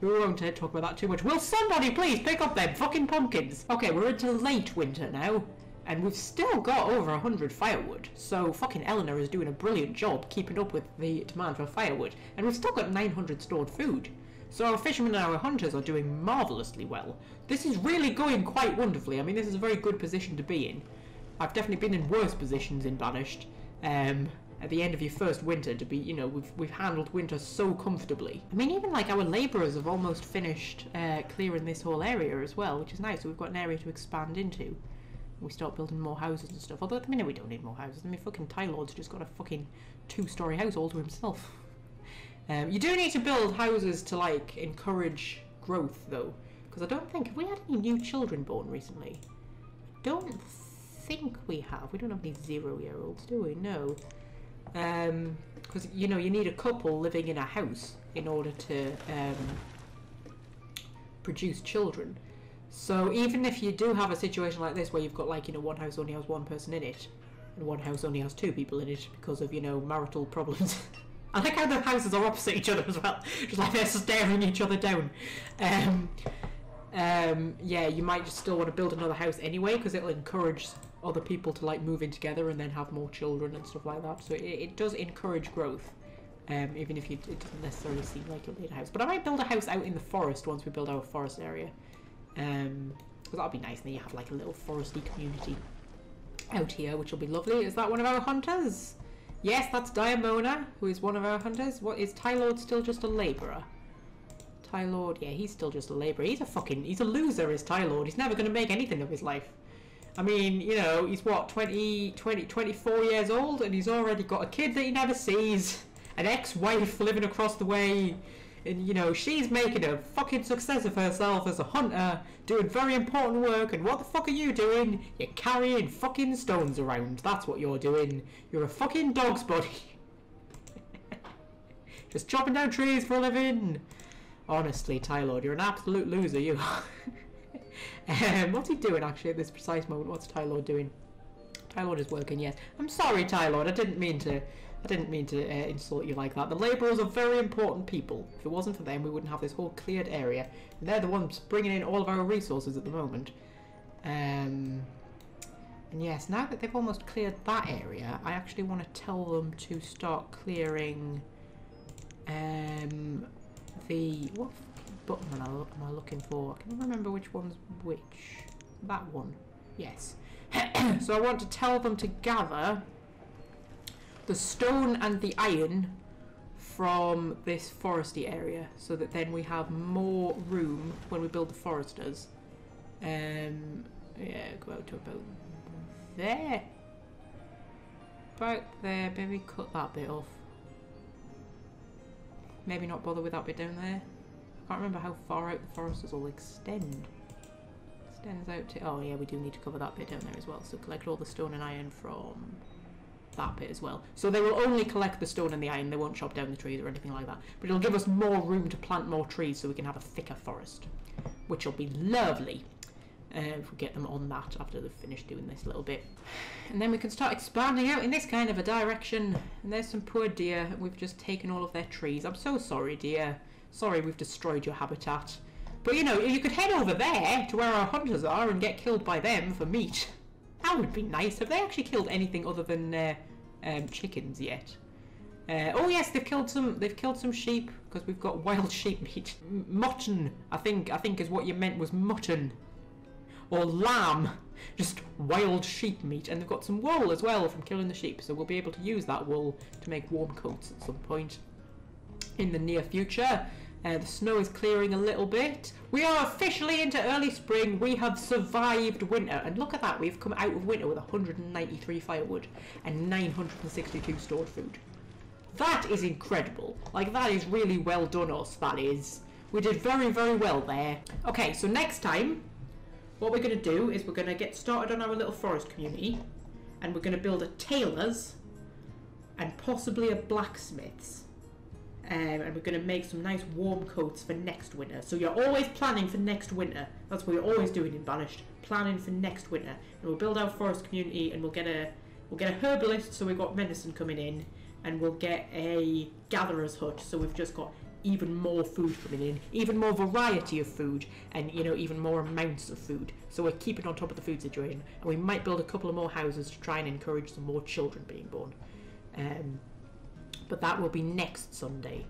We won't uh, talk about that too much. Will somebody please pick up them fucking pumpkins? Okay, we're into late winter now. And we've still got over a hundred firewood, so fucking Eleanor is doing a brilliant job keeping up with the demand for firewood. And we've still got 900 stored food. So our fishermen and our hunters are doing marvellously well. This is really going quite wonderfully. I mean, this is a very good position to be in. I've definitely been in worse positions in Banished. Um, at the end of your first winter to be, you know, we've, we've handled winter so comfortably. I mean, even like our labourers have almost finished uh, clearing this whole area as well, which is nice. So we've got an area to expand into. We start building more houses and stuff. Although at the minute we don't need more houses. I mean, fucking Tylord's just got a fucking two-story house all to himself. Um, you do need to build houses to like encourage growth though, because I don't think have we had any new children born recently. I don't think we have. We don't have any zero-year-olds, do we? No because um, you know you need a couple living in a house in order to um, produce children. So even if you do have a situation like this where you've got like you know one house only has one person in it, and one house only has two people in it because of you know marital problems. I like how the houses are opposite each other as well, just like they're staring each other down. Um, um, yeah, you might just still want to build another house anyway because it'll encourage other people to like move in together and then have more children and stuff like that. So it, it does encourage growth, um, even if you, it doesn't necessarily seem like you'll need a house. But I might build a house out in the forest once we build our forest area, um, that'll be nice. And then you have like a little foresty community out here, which will be lovely. Is that one of our hunters? Yes, that's Diamona, who is one of our hunters. What is Tylord still just a labourer? Tylord, yeah, he's still just a labourer. He's a fucking, he's a loser, is Tylord. He's never going to make anything of his life. I mean, you know, he's what, 20, 20, 24 years old and he's already got a kid that he never sees, an ex-wife living across the way, and you know, she's making a fucking success of herself as a hunter, doing very important work, and what the fuck are you doing? You're carrying fucking stones around. That's what you're doing. You're a fucking dog's buddy. Just chopping down trees for a living. Honestly, Tylord, you're an absolute loser, you um, what's he doing actually at this precise moment? What's Tylord doing? Tylord is working, yes. I'm sorry, Tylord. I didn't mean to. I didn't mean to uh, insult you like that. The labourers are very important people. If it wasn't for them, we wouldn't have this whole cleared area. And they're the ones bringing in all of our resources at the moment. Um, and yes, now that they've almost cleared that area, I actually want to tell them to start clearing um, the... What button am I, am I looking for? I can't remember which one's which. That one. Yes. so I want to tell them to gather the stone and the iron from this foresty area so that then we have more room when we build the foresters. Um, yeah, go out to about there. About there, maybe cut that bit off. Maybe not bother with that bit down there can't remember how far out the foresters all extend. Extends out to... Oh yeah, we do need to cover that bit down there as well. So collect all the stone and iron from that bit as well. So they will only collect the stone and the iron. They won't chop down the trees or anything like that. But it'll give us more room to plant more trees so we can have a thicker forest. Which will be lovely. Uh, if we get them on that after they've finished doing this little bit. And then we can start expanding out in this kind of a direction. And there's some poor deer. We've just taken all of their trees. I'm so sorry, deer. Sorry we've destroyed your habitat. But you know, you could head over there to where our hunters are and get killed by them for meat. That would be nice. Have they actually killed anything other than uh, um, chickens yet. Uh, oh yes, they've killed some. They've killed some sheep because we've got wild sheep meat. M- mutton, I think. I think is what you meant was mutton, or lamb. Just wild sheep meat, and they've got some wool as well from killing the sheep. So we'll be able to use that wool to make warm coats at some point in the near future. Uh, the snow is clearing a little bit. We are officially into early spring. We have survived winter. And look at that, we've come out of winter with 193 firewood and 962 stored food. That is incredible. Like, that is really well done, us. That is. We did very, very well there. Okay, so next time, What we're going to do is we're going to get started on our little forest community, and we're going to build a tailor's and possibly a blacksmith's. Um, and we're going to make some nice warm coats for next winter. So you're always planning for next winter. That's what you're always doing in Banished, planning for next winter. And we'll build our forest community, and we'll get a we'll get a herbalist. So we've got medicine coming in, and we'll get a gatherer's hut. So we've just got even more food coming in, even more variety of food, and you know even more amounts of food. So we're keeping on top of the food situation, and we might build a couple of more houses to try and encourage some more children being born. Um, but that will be next Sunday.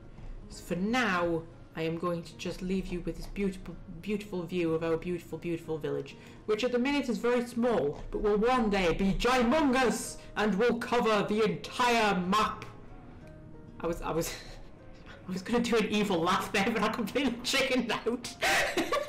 So for now, I am going to just leave you with this beautiful, beautiful view of our beautiful, beautiful village, which at the minute is very small, but will one day be gigumongous and will cover the entire map. I was, I was, I was going to do an evil laugh there, but I completely chickened out.